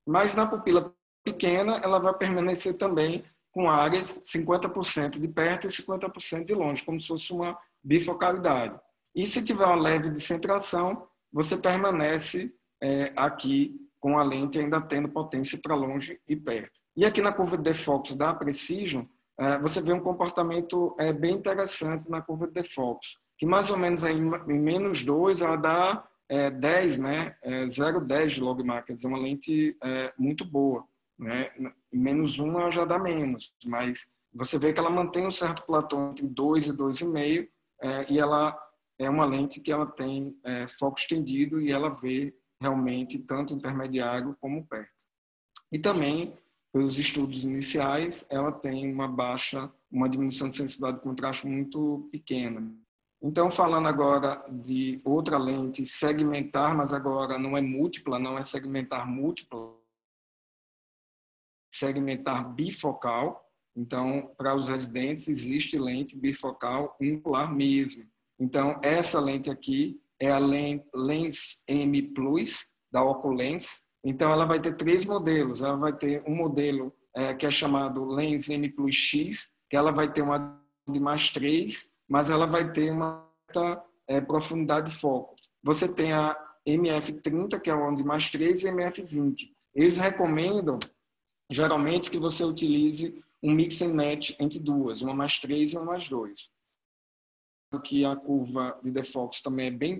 Mas na pupila pequena, ela vai permanecer também com áreas 50% de perto e 50% de longe, como se fosse uma bifocalidade. E se tiver uma leve descentração, você permanece é, aqui com a lente ainda tendo potência para longe e perto. E aqui na curva de defocus da Precision, é, você vê um comportamento é, bem interessante na curva de defocus, que mais ou menos em menos 2 ela dá é, 10, né? É, 0,10 de logmark, é uma lente muito boa. Né? Em menos 1 ela já dá menos, mas você vê que ela mantém um certo platô entre 2 e 2,5 é, e ela é uma lente que ela tem foco estendido e ela vê realmente tanto intermediário como perto. E também pelos estudos iniciais, ela tem uma baixa, uma diminuição de sensibilidade de contraste muito pequena. Então, falando agora de outra lente segmentar, mas agora não é múltipla, não é segmentar múltipla, segmentar bifocal. Então, para os residentes, existe lente bifocal ungular mesmo. Então, essa lente aqui é a Lens M da Oculens, então, ela vai ter três modelos. Ela vai ter um modelo é, que é chamado Lens M Plus X, que ela vai ter uma de mais três, mas ela vai ter uma é, profundidade de foco. Você tem a MF30, que é uma de mais três, e a MF20. Eles recomendam, geralmente, que você utilize um mix and match entre duas, uma mais três e uma mais dois. Que a curva de defox também é bem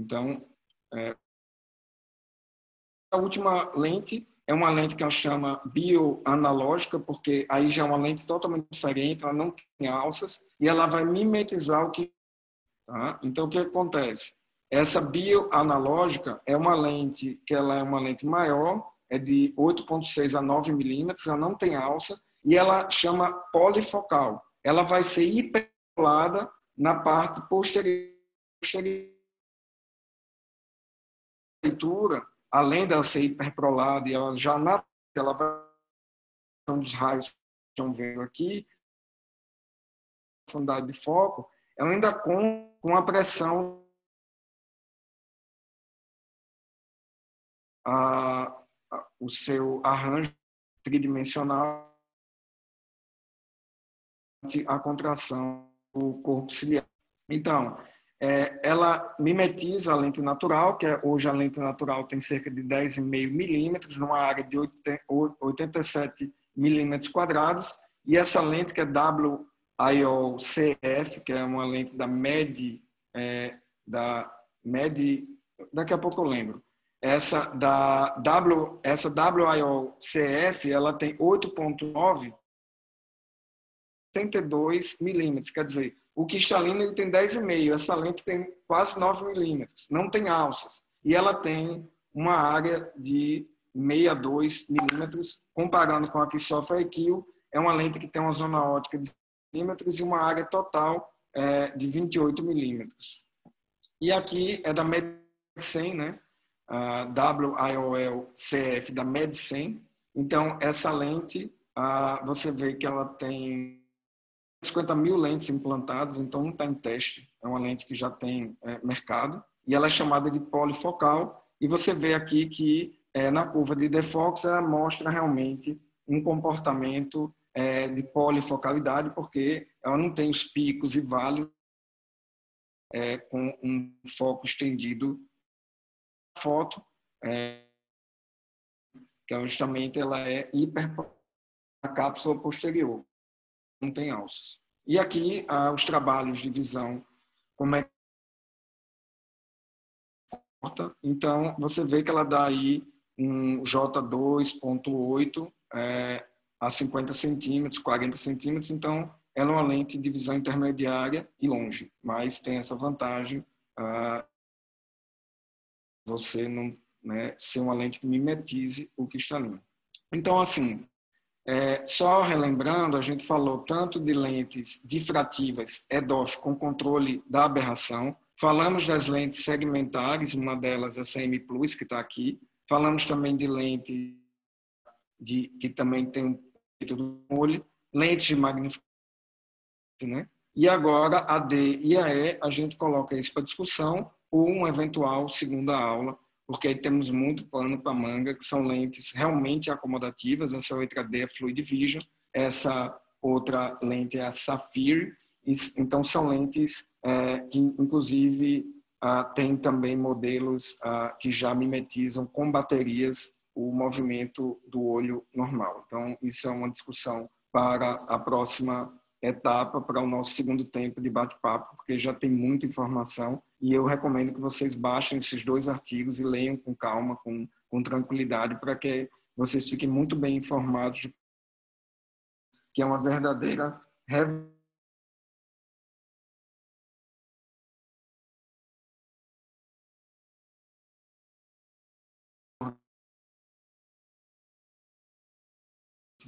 Então, é, a última lente é uma lente que eu chamo bioanalógica, porque aí já é uma lente totalmente diferente, ela não tem alças, e ela vai mimetizar o que... Tá? Então, o que acontece? Essa bioanalógica é uma lente que ela é uma lente maior, é de 8,6 a 9 milímetros, ela não tem alça, e ela chama polifocal. Ela vai ser hiperpolada na parte posterior leitura, além dela ser hiperprolada e ela já na ela vai dos raios que estão vendo aqui, profundidade de foco, ela ainda com, com a pressão a, a, o seu arranjo tridimensional a contração do corpo ciliar. Então, é, ela mimetiza a lente natural, que é, hoje a lente natural tem cerca de 10,5 milímetros, numa área de 87 milímetros quadrados, e essa lente que é WIO-CF, que é uma lente da MED, é, da MED, daqui a pouco eu lembro, essa da W, essa WIO-CF, ela tem 8.9 62 milímetros, quer dizer, o cristalino ele tem 10,5, essa lente tem quase 9 milímetros, não tem alças. E ela tem uma área de 62 milímetros, comparando com a que sofre a Equil, é uma lente que tem uma zona ótica de milímetros e uma área total é, de 28 milímetros. E aqui é da Med 100, né? a WIOL-CF da Medicine. Então, essa lente, você vê que ela tem 50 mil lentes implantadas, então não está em teste, é uma lente que já tem é, mercado, e ela é chamada de polifocal, e você vê aqui que é, na curva de Defox ela mostra realmente um comportamento é, de polifocalidade, porque ela não tem os picos e vales é, com um foco estendido foto, é, que é justamente ela é hiper a cápsula posterior, não tem alças. E aqui ah, os trabalhos de visão, como é então você vê que ela dá aí um J2.8 é, a 50 centímetros, 40 centímetros, então ela é uma lente de visão intermediária e longe, mas tem essa vantagem ah, você não né, ser uma lente que mimetize o cristalino. Então, assim, é, só relembrando, a gente falou tanto de lentes difrativas EDOF com controle da aberração, falamos das lentes segmentares, uma delas é a CM Plus, que está aqui, falamos também de lente de, que também tem um olho, lentes de magnificação, né? E agora a D e a E a gente coloca isso para discussão ou uma eventual segunda aula, porque aí temos muito pano para manga, que são lentes realmente acomodativas. Essa letra D é Fluid Vision, essa outra lente é a Sapphire. Então, são lentes é, que, inclusive, ah, tem também modelos ah, que já mimetizam com baterias o movimento do olho normal. Então, isso é uma discussão para a próxima etapa, para o nosso segundo tempo de bate-papo, porque já tem muita informação e eu recomendo que vocês baixem esses dois artigos e leiam com calma, com, com tranquilidade, para que vocês fiquem muito bem informados de que é uma verdadeira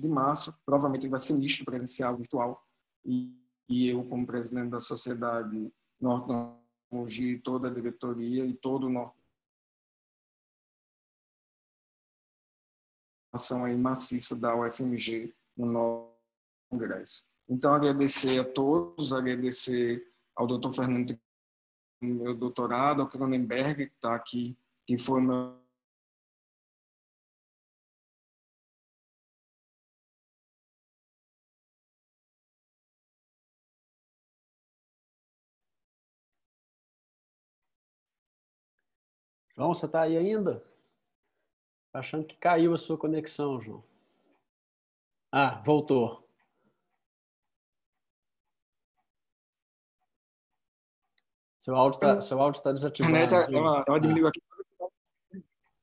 de março, provavelmente vai ser misto presencial, virtual, e, e eu, como presidente da Sociedade Norte Mogi, toda a diretoria e todo o nosso ação aí maciça da UFMG no nosso congresso. Então, agradecer a todos, agradecer ao doutor Fernando, meu doutorado, ao Cronenberg, que está aqui, que foi meu João, você está aí ainda? Tá achando que caiu a sua conexão, João. Ah, voltou. Seu áudio está seu áudio tá desativado. Ela, ela, ela diminuiu aqui.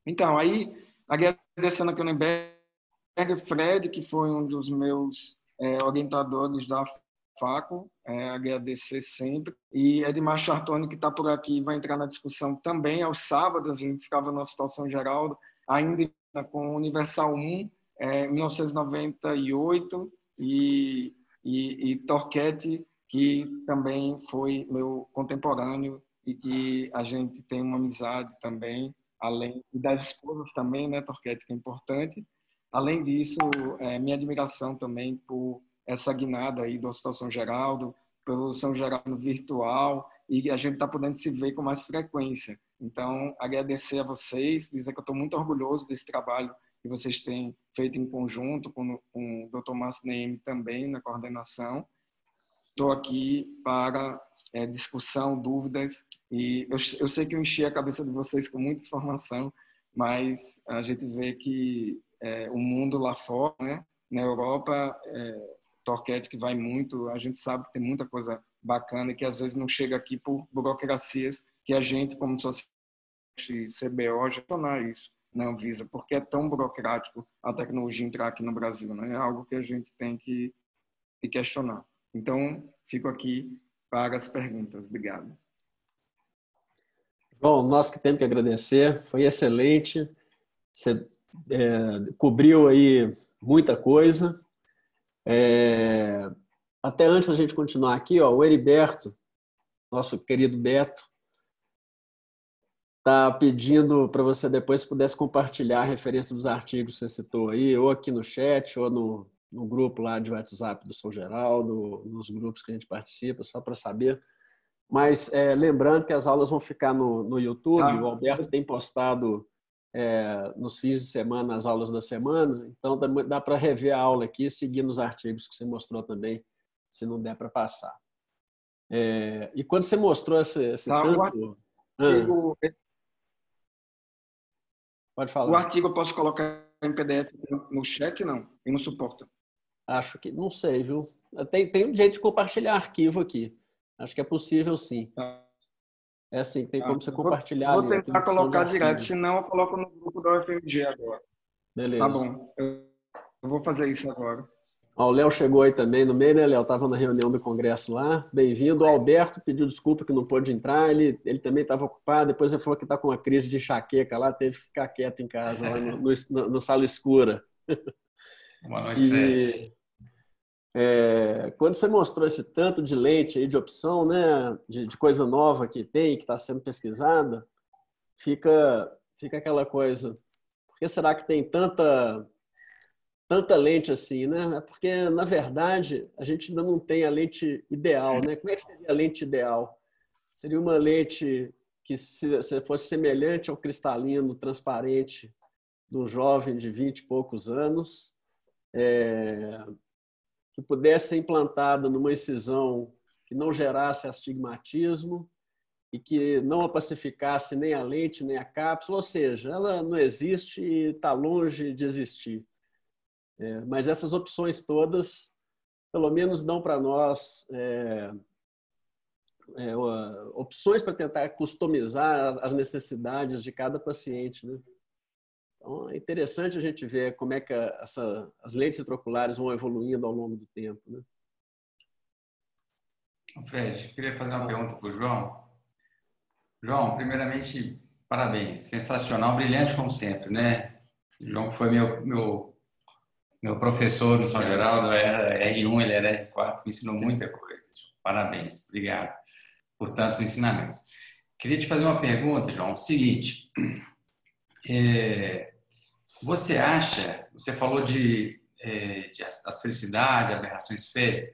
Então, aí, agradecendo aqui o Fred, que foi um dos meus é, orientadores da Faco, é, agradecer sempre. E Edmar Chartoni, que está por aqui, vai entrar na discussão também aos sábados, a gente ficava Hospital São Geraldo, ainda com Universal 1, é, 1998, e, e, e Torquete, que também foi meu contemporâneo e que a gente tem uma amizade também, além das esposas também, né, Torquete, que é importante. Além disso, é, minha admiração também por essa guinada aí do Hospital São Geraldo, pelo São Geraldo virtual, e a gente está podendo se ver com mais frequência. Então, agradecer a vocês, dizer que eu estou muito orgulhoso desse trabalho que vocês têm feito em conjunto com, com o Dr. Márcio Neime também na coordenação. Estou aqui para é, discussão, dúvidas, e eu, eu sei que eu enchi a cabeça de vocês com muita informação, mas a gente vê que é, o mundo lá fora, né, na Europa, é, Torquete que vai muito, a gente sabe que tem muita coisa bacana e que às vezes não chega aqui por burocracias que a gente, como sociedade CBO, já tornar isso na né, Anvisa, porque é tão burocrático a tecnologia entrar aqui no Brasil, né? É algo que a gente tem que, que questionar. Então, fico aqui para as perguntas. Obrigado. Bom, nós que temos que agradecer, foi excelente. Você é, cobriu aí muita coisa. É, até antes da gente continuar aqui, ó, o Heriberto, nosso querido Beto, está pedindo para você depois, se pudesse compartilhar a referência dos artigos que você citou aí, ou aqui no chat, ou no, no grupo lá de WhatsApp do São Geraldo, nos grupos que a gente participa, só para saber. Mas é, lembrando que as aulas vão ficar no, no YouTube, ah. o Alberto tem postado é, nos fins de semana as aulas da semana, então dá, dá para rever a aula aqui, seguindo os artigos que você mostrou também, se não der para passar. É, e quando você mostrou esse, esse tá, tanto... artigo... Ah, pode falar. O artigo eu posso colocar em PDF no chat, não? E não suporta? Acho que, não sei, viu? Tem, tem um jeito de compartilhar arquivo aqui. Acho que é possível, sim. Tá. É assim, tem como você compartilhar. Vou, vou tentar colocar direto, senão eu coloco no grupo da UFMG agora. Beleza. Tá bom. Eu vou fazer isso agora. Ó, o Léo chegou aí também no meio, né, Léo? Estava na reunião do Congresso lá. Bem-vindo. O Alberto pediu desculpa que não pôde entrar. Ele, ele também estava ocupado. Depois ele falou que está com uma crise de enxaqueca lá, teve que ficar quieto em casa, lá no, no, no sala escura. Boa noite, e, é, quando você mostrou esse tanto de lente aí de opção, né, de, de coisa nova que tem, que está sendo pesquisada, fica, fica aquela coisa. Por que será que tem tanta tanta lente assim, né? É porque, na verdade, a gente ainda não tem a lente ideal, né? Como é que seria a lente ideal? Seria uma lente que se fosse semelhante ao cristalino transparente do jovem de 20 e poucos anos, é, que pudesse ser implantada numa incisão que não gerasse astigmatismo e que não opacificasse nem a lente nem a cápsula, ou seja, ela não existe e está longe de existir. É, mas essas opções todas, pelo menos, dão para nós é, é, opções para tentar customizar as necessidades de cada paciente. Né? Então, é interessante a gente ver como é que essa, as lentes intraoculares vão evoluindo ao longo do tempo. Né? Fred, queria fazer uma pergunta para o João. João, primeiramente, parabéns. Sensacional, brilhante como sempre, né? O João foi meu, meu meu professor no São Geraldo era R1, ele era R4, me ensinou muita coisa. Parabéns, obrigado por tantos ensinamentos. Queria te fazer uma pergunta, João. O seguinte, é, você acha, você falou de, é, de aberração esférica.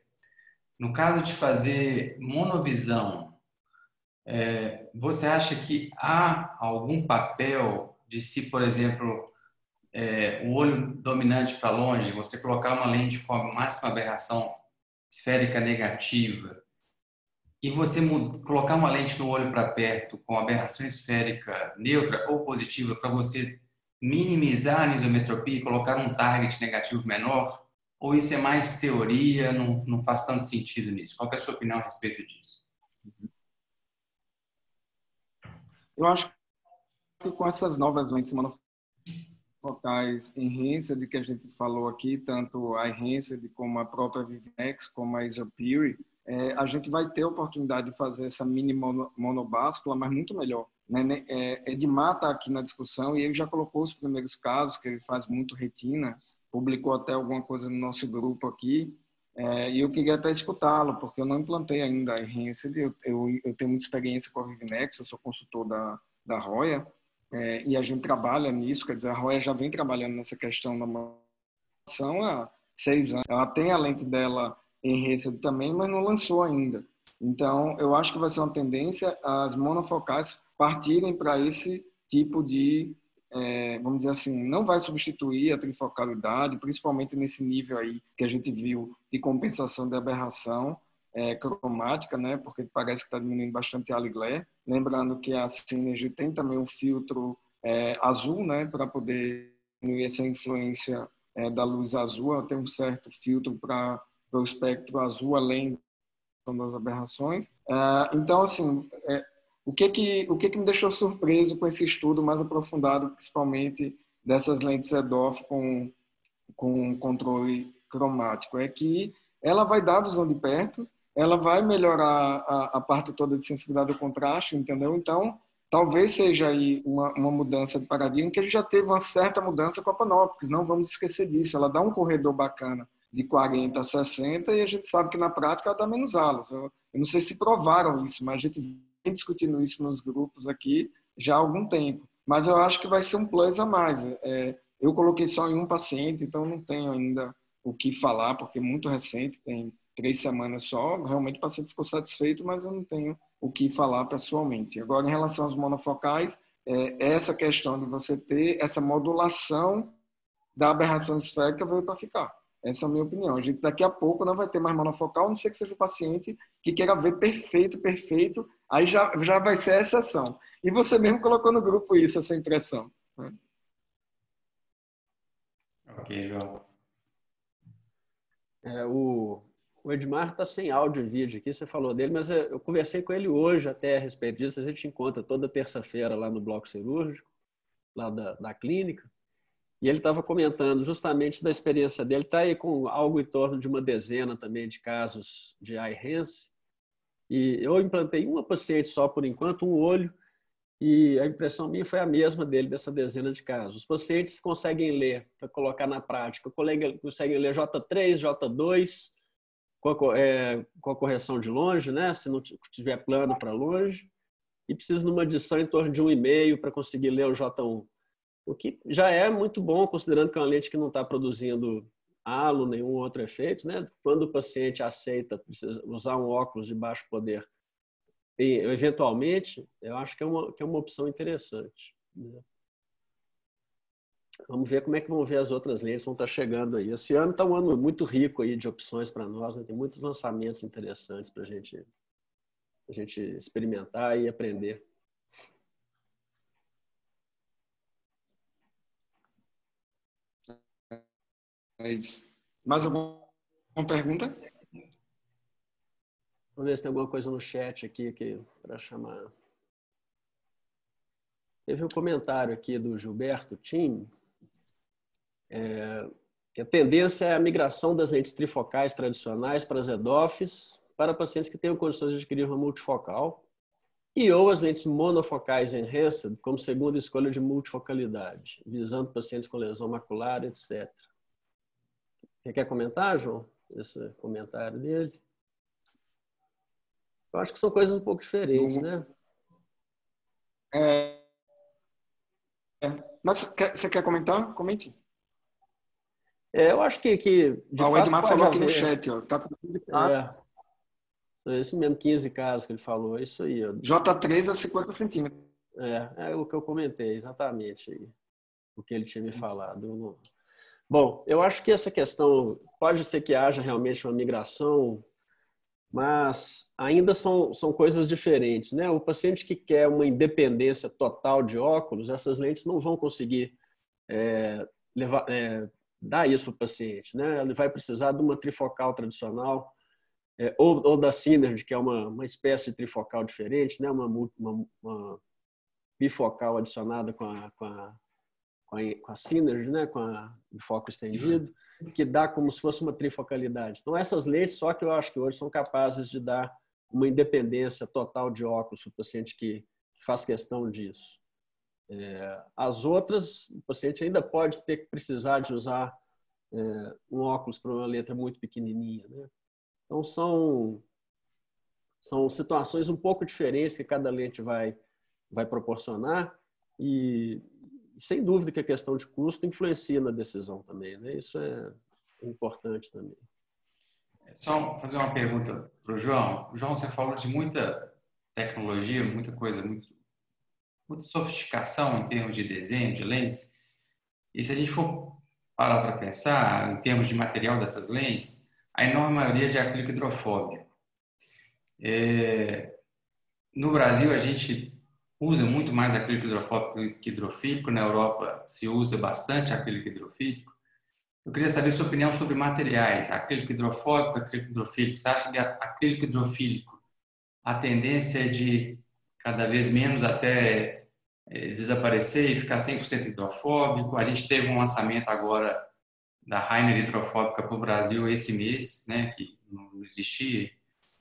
No caso de fazer monovisão, é, você acha que há algum papel de se, por exemplo, é, o olho dominante para longe, você colocar uma lente com a máxima aberração esférica negativa e você colocar uma lente no olho para perto com aberração esférica neutra ou positiva para você minimizar a anisometropia e colocar um target negativo menor? Ou isso é mais teoria, não, não faz tanto sentido nisso? Qual é a sua opinião a respeito disso? Eu acho que com essas novas lentes focais em Hensed, que a gente falou aqui, tanto a Hensed como a própria Vivinex, como a Isopure, é, a gente vai ter a oportunidade de fazer essa mini mono, monobáscula, mas muito melhor. Né? É, Edmar está aqui na discussão e ele já colocou os primeiros casos, que ele faz muito retina, publicou até alguma coisa no nosso grupo aqui, é, e eu queria até escutá-lo, porque eu não implantei ainda a Hensed, eu, eu, eu, tenho muita experiência com a Vivinex, eu sou consultor da, da Roya, é, e a gente trabalha nisso, quer dizer, a Roya já vem trabalhando nessa questão da manutenção há seis anos. Ela tem a lente dela em receita também, mas não lançou ainda. Então, eu acho que vai ser uma tendência as monofocais partirem para esse tipo de, é, vamos dizer assim, não vai substituir a trifocalidade, principalmente nesse nível aí que a gente viu de compensação de aberração, é, cromática, né? Porque parece que está diminuindo bastante a glare. Lembrando que a Synergy tem também um filtro é, azul, né? Para poder diminuir essa influência é, da luz azul. Ela tem um certo filtro para o espectro azul, além das aberrações. É, então, assim, é, o que que o que que me deixou surpreso com esse estudo mais aprofundado, principalmente dessas lentes EDOF com com controle cromático, é que ela vai dar visão de perto, ela vai melhorar a, a, parte toda de sensibilidade ao contraste, entendeu? Então, talvez seja aí uma, uma, mudança de paradigma, que a gente já teve uma certa mudança com a Panoptix, não vamos esquecer disso. Ela dá um corredor bacana de 40 a 60 e a gente sabe que na prática ela dá menos alas. Eu, eu não sei se provaram isso, mas a gente discutindo isso nos grupos aqui. já há algum tempo. Mas eu acho que vai ser um plus a mais. É, eu coloquei só em um paciente, então não tenho ainda o que falar, porque é muito recente, tem três semanas só. Realmente o paciente ficou satisfeito, mas eu não tenho o que falar pessoalmente. Agora, em relação aos monofocais, é, essa questão de você ter essa modulação da aberração esférica veio para ficar. Essa é a minha opinião. A gente daqui a pouco não vai ter mais monofocal, a não ser que seja o paciente que queira ver perfeito, perfeito, aí já, já vai ser a exceção. E você mesmo colocou no grupo isso, essa impressão. Né? Ok, João. É, o, o Edmar está sem áudio e vídeo aqui, você falou dele, mas eu conversei com ele hoje até a respeito disso. A gente encontra toda terça-feira lá no bloco cirúrgico, lá da, da clínica. E ele estava comentando justamente da experiência dele. Está aí com algo em torno de uma dezena também de casos de IHENS. E eu implantei uma paciente só por enquanto, um olho, e a impressão minha foi a mesma dele, dessa dezena de casos. Os pacientes conseguem ler, para colocar na prática, conseguem ler J3, J2, com a, é, com a correção de longe, né? se não tiver plano para longe, e precisa de uma adição em torno de 1,5 para conseguir ler o J1. O que já é muito bom, considerando que é uma lente que não está produzindo halo, nenhum outro efeito. Né? Quando o paciente aceita usar um óculos de baixo poder e, eventualmente, eu acho que é uma, que é uma opção interessante. Né? Vamos ver como é que vão ver as outras lentes, vão estar chegando aí. Esse ano está um ano muito rico aí de opções para nós, né? tem muitos lançamentos interessantes para gente, a gente experimentar e aprender. Mais alguma pergunta? Vamos ver se tem alguma coisa no chat aqui, aqui para chamar. Teve um comentário aqui do Gilberto Tim, é, que a tendência é a migração das lentes trifocais tradicionais para as EDOFs para pacientes que tenham condições de adquirir uma multifocal e ou as lentes monofocais enhanced como segunda escolha de multifocalidade, visando pacientes com lesão macular, etc. Você quer comentar, João, esse comentário dele? Eu acho que são coisas um pouco diferentes, né? É... Mas você quer comentar? Comente. É, eu acho que, que de ah, o Edmar falou aqui no chat, ó, tá com 15 casos. É, isso mesmo, 15 casos que ele falou, é isso aí. Ó. J3 a 50 centímetros. É, é o que eu comentei, exatamente o que ele tinha me falado. Bom, eu acho que essa questão pode ser que haja realmente uma migração mas ainda são, são coisas diferentes. Né? O paciente que quer uma independência total de óculos, essas lentes não vão conseguir é, levar, é, dar isso para o paciente. Né? Ele vai precisar de uma trifocal tradicional, é, ou, ou, da Synergy, que é uma, uma espécie de trifocal diferente, né? uma, uma, uma bifocal adicionada com a, com a, com a, com a Synergy, né? com a, o foco estendido que dá como se fosse uma trifocalidade. Então, essas lentes, só que eu acho que hoje são capazes de dar uma independência total de óculos para o paciente que, faz questão disso. É, as outras, o paciente ainda pode ter que precisar de usar é, um óculos para uma letra muito pequenininha. Né? Então, são, são situações um pouco diferentes que cada lente vai, vai proporcionar e, sem dúvida que a questão de custo influencia na decisão também, né? Isso é importante também. Só fazer uma pergunta para o João. João, você falou de muita tecnologia, muita coisa, muito, muita sofisticação em termos de desenho, de lentes. E se a gente for parar para pensar em termos de material dessas lentes, a enorme maioria já é acrílico hidrofóbico. É, no Brasil, a gente usa muito mais acrílico hidrofóbico que hidrofílico. Na Europa se usa bastante acrílico hidrofílico. Eu queria saber sua opinião sobre materiais, acrílico hidrofóbico, acrílico hidrofílico. Você acha que acrílico hidrofílico, a tendência é de cada vez menos até é, desaparecer e ficar 100% hidrofóbico? A gente teve um lançamento agora da Rainer hidrofóbica para o Brasil esse mês, né, que não existia,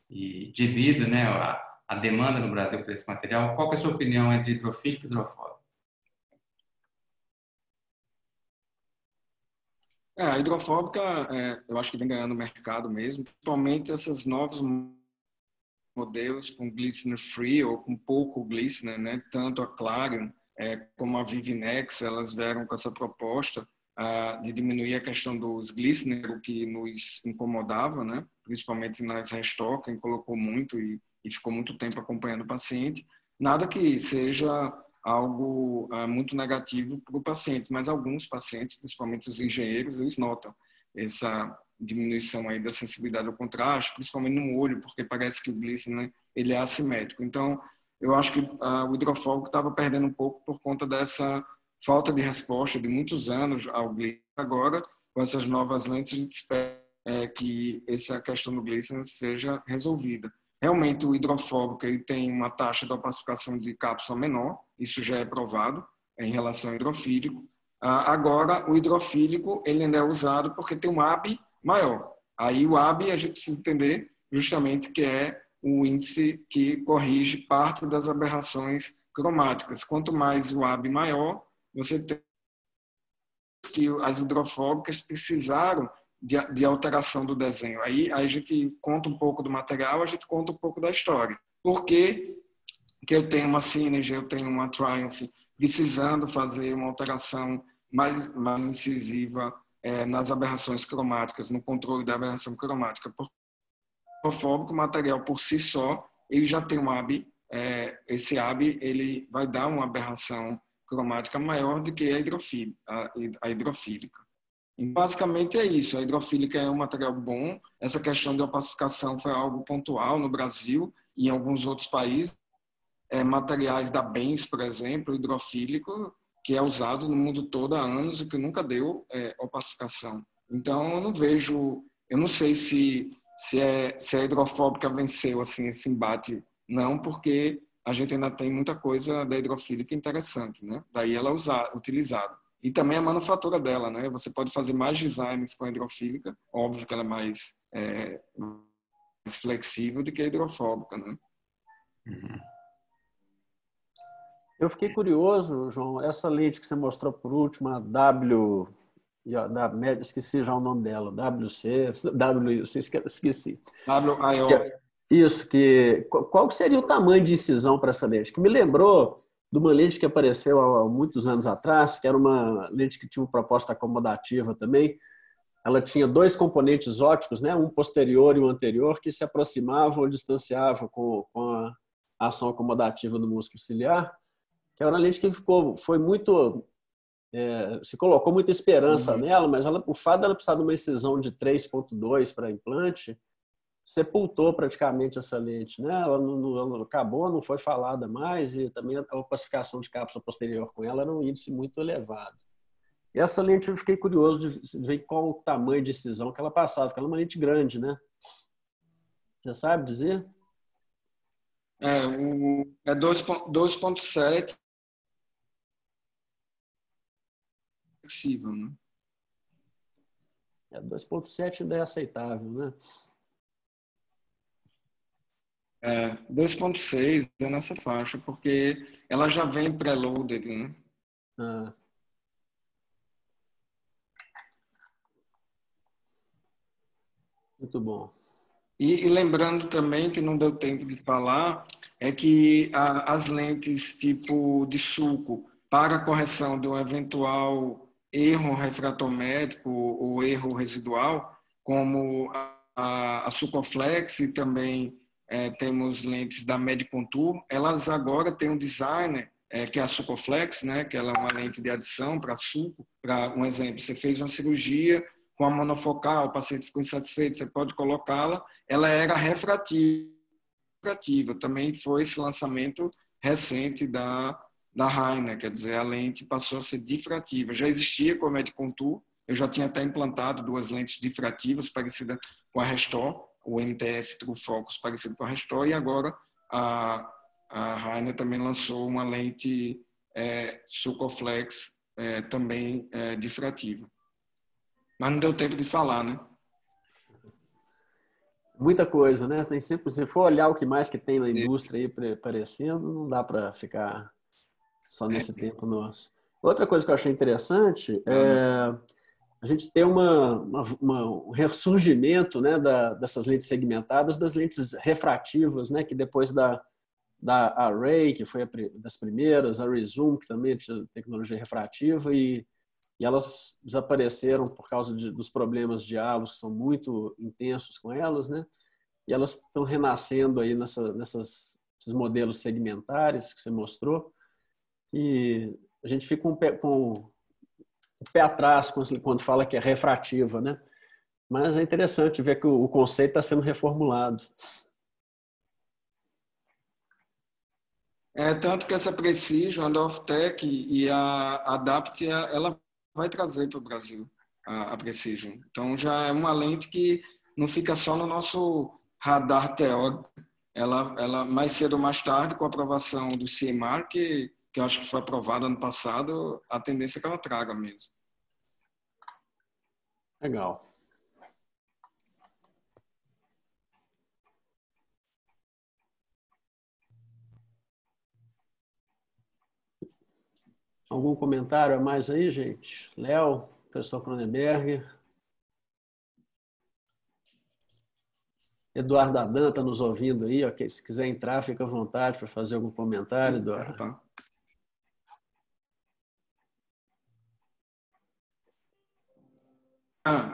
e devido né, a a demanda no Brasil por esse material. Qual é a sua opinião entre hidrofílico e hidrofóbico? É, a hidrofóbica, é, eu acho que vem ganhando mercado mesmo, principalmente essas novas modelos com glistener free ou com pouco glistener, né? Tanto a Clarion é, como a Vivinex, elas vieram com essa proposta uh, de diminuir a questão dos glistener, o que nos incomodava, né? Principalmente nas restock, quem colocou muito e, e ficou muito tempo acompanhando o paciente. Nada que seja algo uh, muito negativo para o paciente, mas alguns pacientes, principalmente os engenheiros, eles notam essa diminuição aí da sensibilidade ao contraste, principalmente no olho, porque parece que o glistener ele é assimétrico. Então, eu acho que uh, o hidrofóbico estava perdendo um pouco por conta dessa falta de resposta de muitos anos ao glistener. Agora, com essas novas lentes, a gente espera é, que essa questão do glistener seja resolvida. Realmente, o hidrofóbico ele tem uma taxa de opacificação de cápsula menor, isso já é provado em relação ao hidrofílico. Ah, agora, o hidrofílico ele ainda é usado porque tem um AB maior. Aí o AB a gente precisa entender justamente que é o índice que corrige parte das aberrações cromáticas. Quanto mais o AB maior, você tem que as hidrofóbicas precisaram de, de, alteração do desenho. Aí, aí a gente conta um pouco do material, a gente conta um pouco da história. Por que, eu tenho uma Synergy, eu tenho uma Triumph, precisando fazer uma alteração mais, mais incisiva é, nas aberrações cromáticas, no controle da aberração cromática. Por hidrofóbico, o material por si só, ele já tem um AB, é, esse AB ele vai dar uma aberração cromática maior do que a, hidrofílica. A, a hidrofílica. E basicamente é isso, a hidrofílica é um material bom, essa questão de opacificação foi algo pontual no Brasil e em alguns outros países, é, materiais da Bens, por exemplo, hidrofílico, que é usado no mundo todo há anos e que nunca deu é, opacificação. Então, eu não vejo, eu não sei se, se, é, se a hidrofóbica venceu assim, esse embate, não, porque a gente ainda tem muita coisa da hidrofílica interessante, né? Daí ela usar, utilizada. E também a manufatura dela, né? Você pode fazer mais designs com a hidrofílica, óbvio que ela é mais, é, mais flexível do que a hidrofóbica, né? Uhum. Eu fiquei curioso, João, essa lente que você mostrou por último, a W, esqueci já o nome dela, WC, W, esqueci. WIO. Isso, que qual seria o tamanho de incisão para essa lente? Que me lembrou de uma lente que apareceu há muitos anos atrás, que era uma lente que tinha uma proposta acomodativa também. Ela tinha dois componentes ópticos, né? um posterior e um anterior, que se aproximavam ou distanciavam com, com a ação acomodativa do músculo ciliar que era uma lente que ficou, foi muito. É, se colocou muita esperança uhum. nela, mas ela, o fato dela precisar de uma incisão de 3,2 para implante sepultou praticamente essa lente. Né? Ela não, não, acabou, não foi falada mais, e também a opacificação de cápsula posterior com ela era um índice muito elevado. E essa lente eu fiquei curioso de ver qual o tamanho de incisão que ela passava, porque ela é uma lente grande, né? Você sabe dizer? É, o, é 2,7 flexível, né? É, 2.7 ainda é aceitável, né? É, 2.6 é nessa faixa, porque ela já vem preloaded, né? Ah. Muito bom. E, e, lembrando também que não deu tempo de falar, é que a, as lentes tipo de suco para a correção de um eventual erro refratométrico ou erro residual, como a, a Sucoflex e também é, temos lentes da Medicontour, elas agora têm um designer é, que é a Sucoflex, né, que ela é uma lente de adição para suco. Para um exemplo, você fez uma cirurgia com a monofocal, o paciente ficou insatisfeito, você pode colocá-la. Ela era refrativa, também foi esse lançamento recente da da Rainer, quer dizer, a lente passou a ser difrativa. Já existia com a Medicontour, eu já tinha até implantado duas lentes difrativas parecidas com a Restore, o MTF True Focus parecido com a Restore, e agora a, a Rainer também lançou uma lente é, Sucoflex é, também é, difrativa. Mas não deu tempo de falar, né? Muita coisa, né? Tem sempre, se for olhar o que mais que tem na indústria aí aparecendo, não dá para ficar só nesse é. tempo nosso. Outra coisa que eu achei interessante é a gente ter uma, uma, uma, um ressurgimento né, da, dessas lentes segmentadas, das lentes refrativas, né, que depois da, da Array, que foi a, das primeiras, a Resume, que também tinha tecnologia refrativa, e, e elas desapareceram por causa de, dos problemas de halos, que são muito intensos com elas, né? e elas estão renascendo aí nessa, nessas, nesses modelos segmentares que você mostrou, e a gente fica com, com pé atrás quando fala que é refrativa, né? Mas é interessante ver que o conceito está sendo reformulado. É tanto que essa Precision, a Doftec e a Adapt, ela vai trazer para o Brasil a, a Precision. Então já é uma lente que não fica só no nosso radar teórico. Ela, ela mais cedo ou mais tarde, com a aprovação do CIEMAR, que, que eu acho que foi aprovado ano passado, a tendência é que ela traga mesmo. Legal. Algum comentário a mais aí, gente? Léo, professor Cronenberg. Eduardo Adan está nos ouvindo aí, ok? Se quiser entrar, fica à vontade para fazer algum comentário, Eduardo. Tá.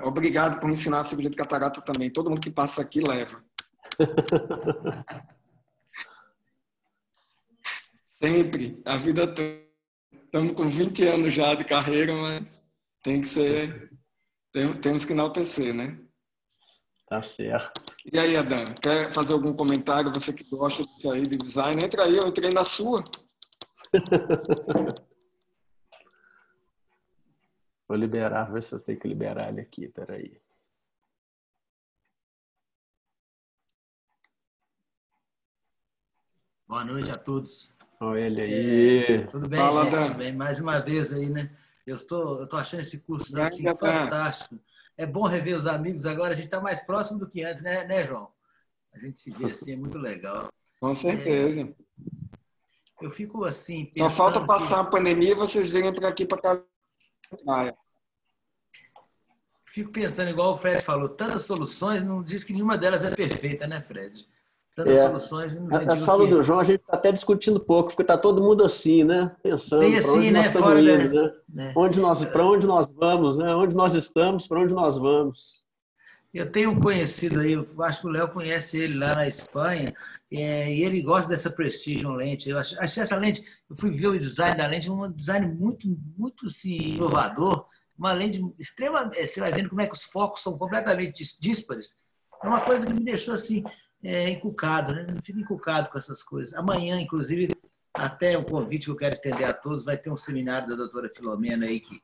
Obrigado por me ensinar a cirurgia de catarata também. Todo mundo que passa aqui leva. Sempre, a vida toda. Estamos com 20 anos já de carreira, mas tem que ser. temos que enaltecer, né? Tá certo. E aí, Adam, quer fazer algum comentário? Você que gosta de design, entra aí, eu entrei na sua. Vou liberar, vou ver se eu tenho que liberar ele aqui, peraí. Boa noite a todos. Olha ele aí. É, tudo bem, Fala, gente? Tudo bem? Mais uma vez aí, né? Eu estou, eu estou achando esse curso assim, fantástico. É bom rever os amigos agora. A gente está mais próximo do que antes, né, né, João? A gente se vê assim, é muito legal. Com certeza. É, eu fico assim. Só falta passar que... a pandemia e vocês virem para aqui para casa. Fico pensando, igual o Fred falou, tantas soluções, não diz que nenhuma delas é perfeita, né, Fred? Tantas é. soluções. A, a sala que... do João a gente está até discutindo pouco, porque está todo mundo assim, né? Pensando. Bem assim, né? Fora indo, da... né? É. Onde nós, para onde nós vamos, né? Onde nós estamos, para onde nós vamos. Eu tenho um conhecido aí, eu acho que o Léo conhece ele lá na Espanha, é, e ele gosta dessa Precision lente. Eu achei essa lente, eu fui ver o design da lente, um design muito, muito assim, inovador, uma lente extrema. É, você vai vendo como é que os focos são completamente díspares. É uma coisa que me deixou assim, é, encucado, né? Não fico encucado com essas coisas. Amanhã, inclusive, até o convite que eu quero estender a todos, vai ter um seminário da doutora Filomena aí que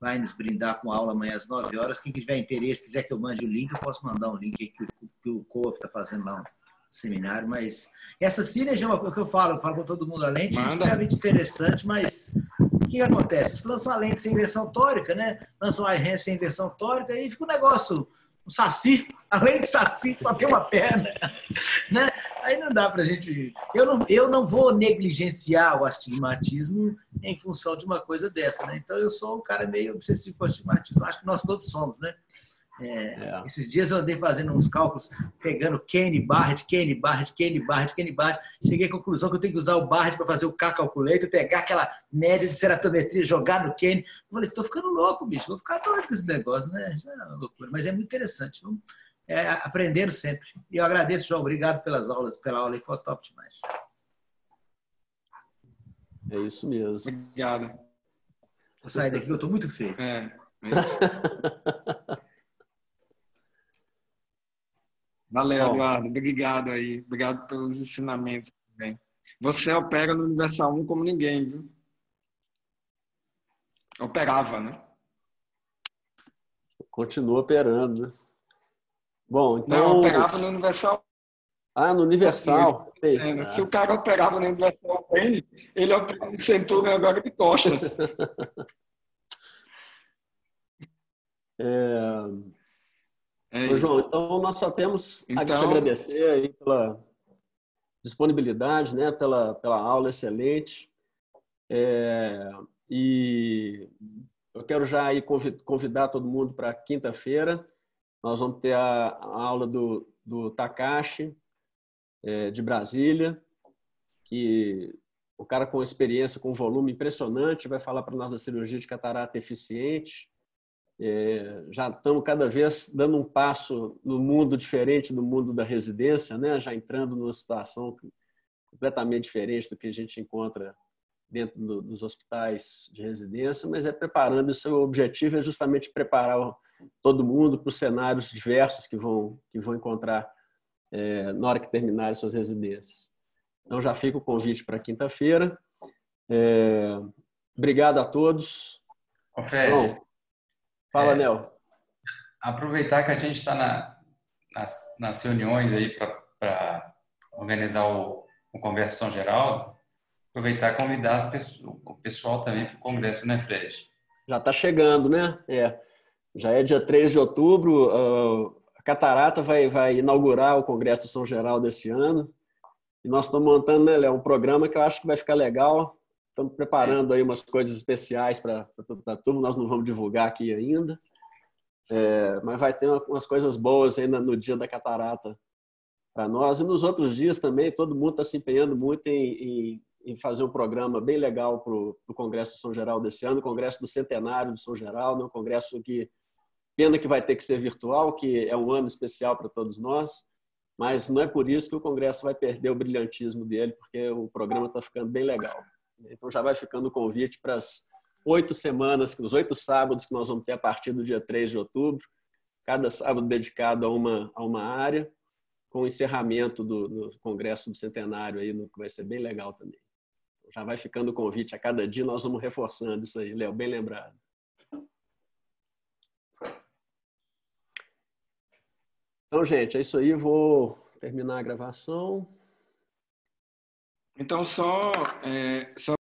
vai nos brindar com aula amanhã às 9 horas. Quem tiver interesse, quiser que eu mande o link, eu posso mandar um link que o, que o COAF está fazendo lá um seminário. Mas essa Synergy é o que eu falo, eu falo com todo mundo a lente, é extremamente interessante, mas o que acontece? Eles lançam a lente sem inversão tórica, né? Lançam a iHense sem inversão tórica e fica um negócio o Saci, além de Saci, só tem uma perna. Né? Aí não dá para a gente. Eu não, eu não vou negligenciar o astigmatismo em função de uma coisa dessa. Né? Então eu sou um cara meio obsessivo com astigmatismo. Acho que nós todos somos, né? É, é. Esses dias eu andei fazendo uns cálculos, pegando Kenny Barrett, Kenny Barrett, Kenny Barrett, Kenny Barrett. Cheguei à conclusão que eu tenho que usar o Barrett para fazer o K-calculator, pegar aquela média de ceratometria, jogar no Kenny. Eu falei, estou ficando louco, bicho, vou ficar doido com esse negócio, né? Isso é uma loucura, mas é muito interessante. Vamos é, aprendendo sempre. E eu agradeço, João, obrigado pelas aulas, pela aula, e foi top demais. É isso mesmo. Obrigado. Vou sair daqui, eu estou muito feio. É, mas... Valeu, Bom. Eduardo. Obrigado aí. Obrigado pelos ensinamentos também. Você opera no Universal 1 como ninguém, viu? Operava, né? Continua operando, né? Bom, então... Não, operava no Universal. Ah, no Universal. É, né? Se o cara operava no Universal ele, ele opera no Centurion agora de costas. é... É Ô, João, então nós só temos então... a te agradecer aí pela disponibilidade, né, pela, pela aula excelente. É, e eu quero já aí convidar todo mundo para quinta-feira. Nós vamos ter a, a aula do, do Takashi, é, de Brasília, que o cara com experiência, com volume impressionante, vai falar para nós da cirurgia de catarata eficiente. É, já estamos cada vez dando um passo no mundo diferente do mundo da residência, né? já entrando numa situação completamente diferente do que a gente encontra dentro do, dos hospitais de residência, mas é preparando. O seu objetivo é justamente preparar todo mundo para os cenários diversos que vão que vão encontrar é, na hora que terminarem suas residências. Então já fica o convite para quinta-feira. É, obrigado a todos. Bom, fala, é, Nel. Aproveitar que a gente está na, nas, nas reuniões aí para organizar o, o Congresso São Geraldo, aproveitar e convidar pessoas, o pessoal também para o Congresso, né, Fred? Já está chegando, né? É. Já é dia 3 de outubro, uh, a Catarata vai, vai inaugurar o Congresso São Geraldo desse ano. E nós estamos montando, né, Léo, um programa que eu acho que vai ficar legal. Estamos preparando aí umas coisas especiais para a turma, nós não vamos divulgar aqui ainda. É, mas vai ter umas coisas boas ainda no dia da catarata para nós. E nos outros dias também, todo mundo está se empenhando muito em, em em fazer um programa bem legal para o Congresso de São Geral desse ano, o Congresso do Centenário de São Geral, né? um congresso que, pena que vai ter que ser virtual, que é um ano especial para todos nós, mas não é por isso que o Congresso vai perder o brilhantismo dele, porque o programa está ficando bem legal. Então já vai ficando o convite para as oito semanas, os oito sábados que nós vamos ter a partir do dia 3 de outubro, cada sábado dedicado a uma, a uma área, com o encerramento do, do Congresso do Centenário, aí, que vai ser bem legal também já vai ficando o convite a cada dia, nós vamos reforçando isso aí, Léo, bem lembrado. Então, gente, é isso aí. Vou terminar a gravação. Então, só, é, só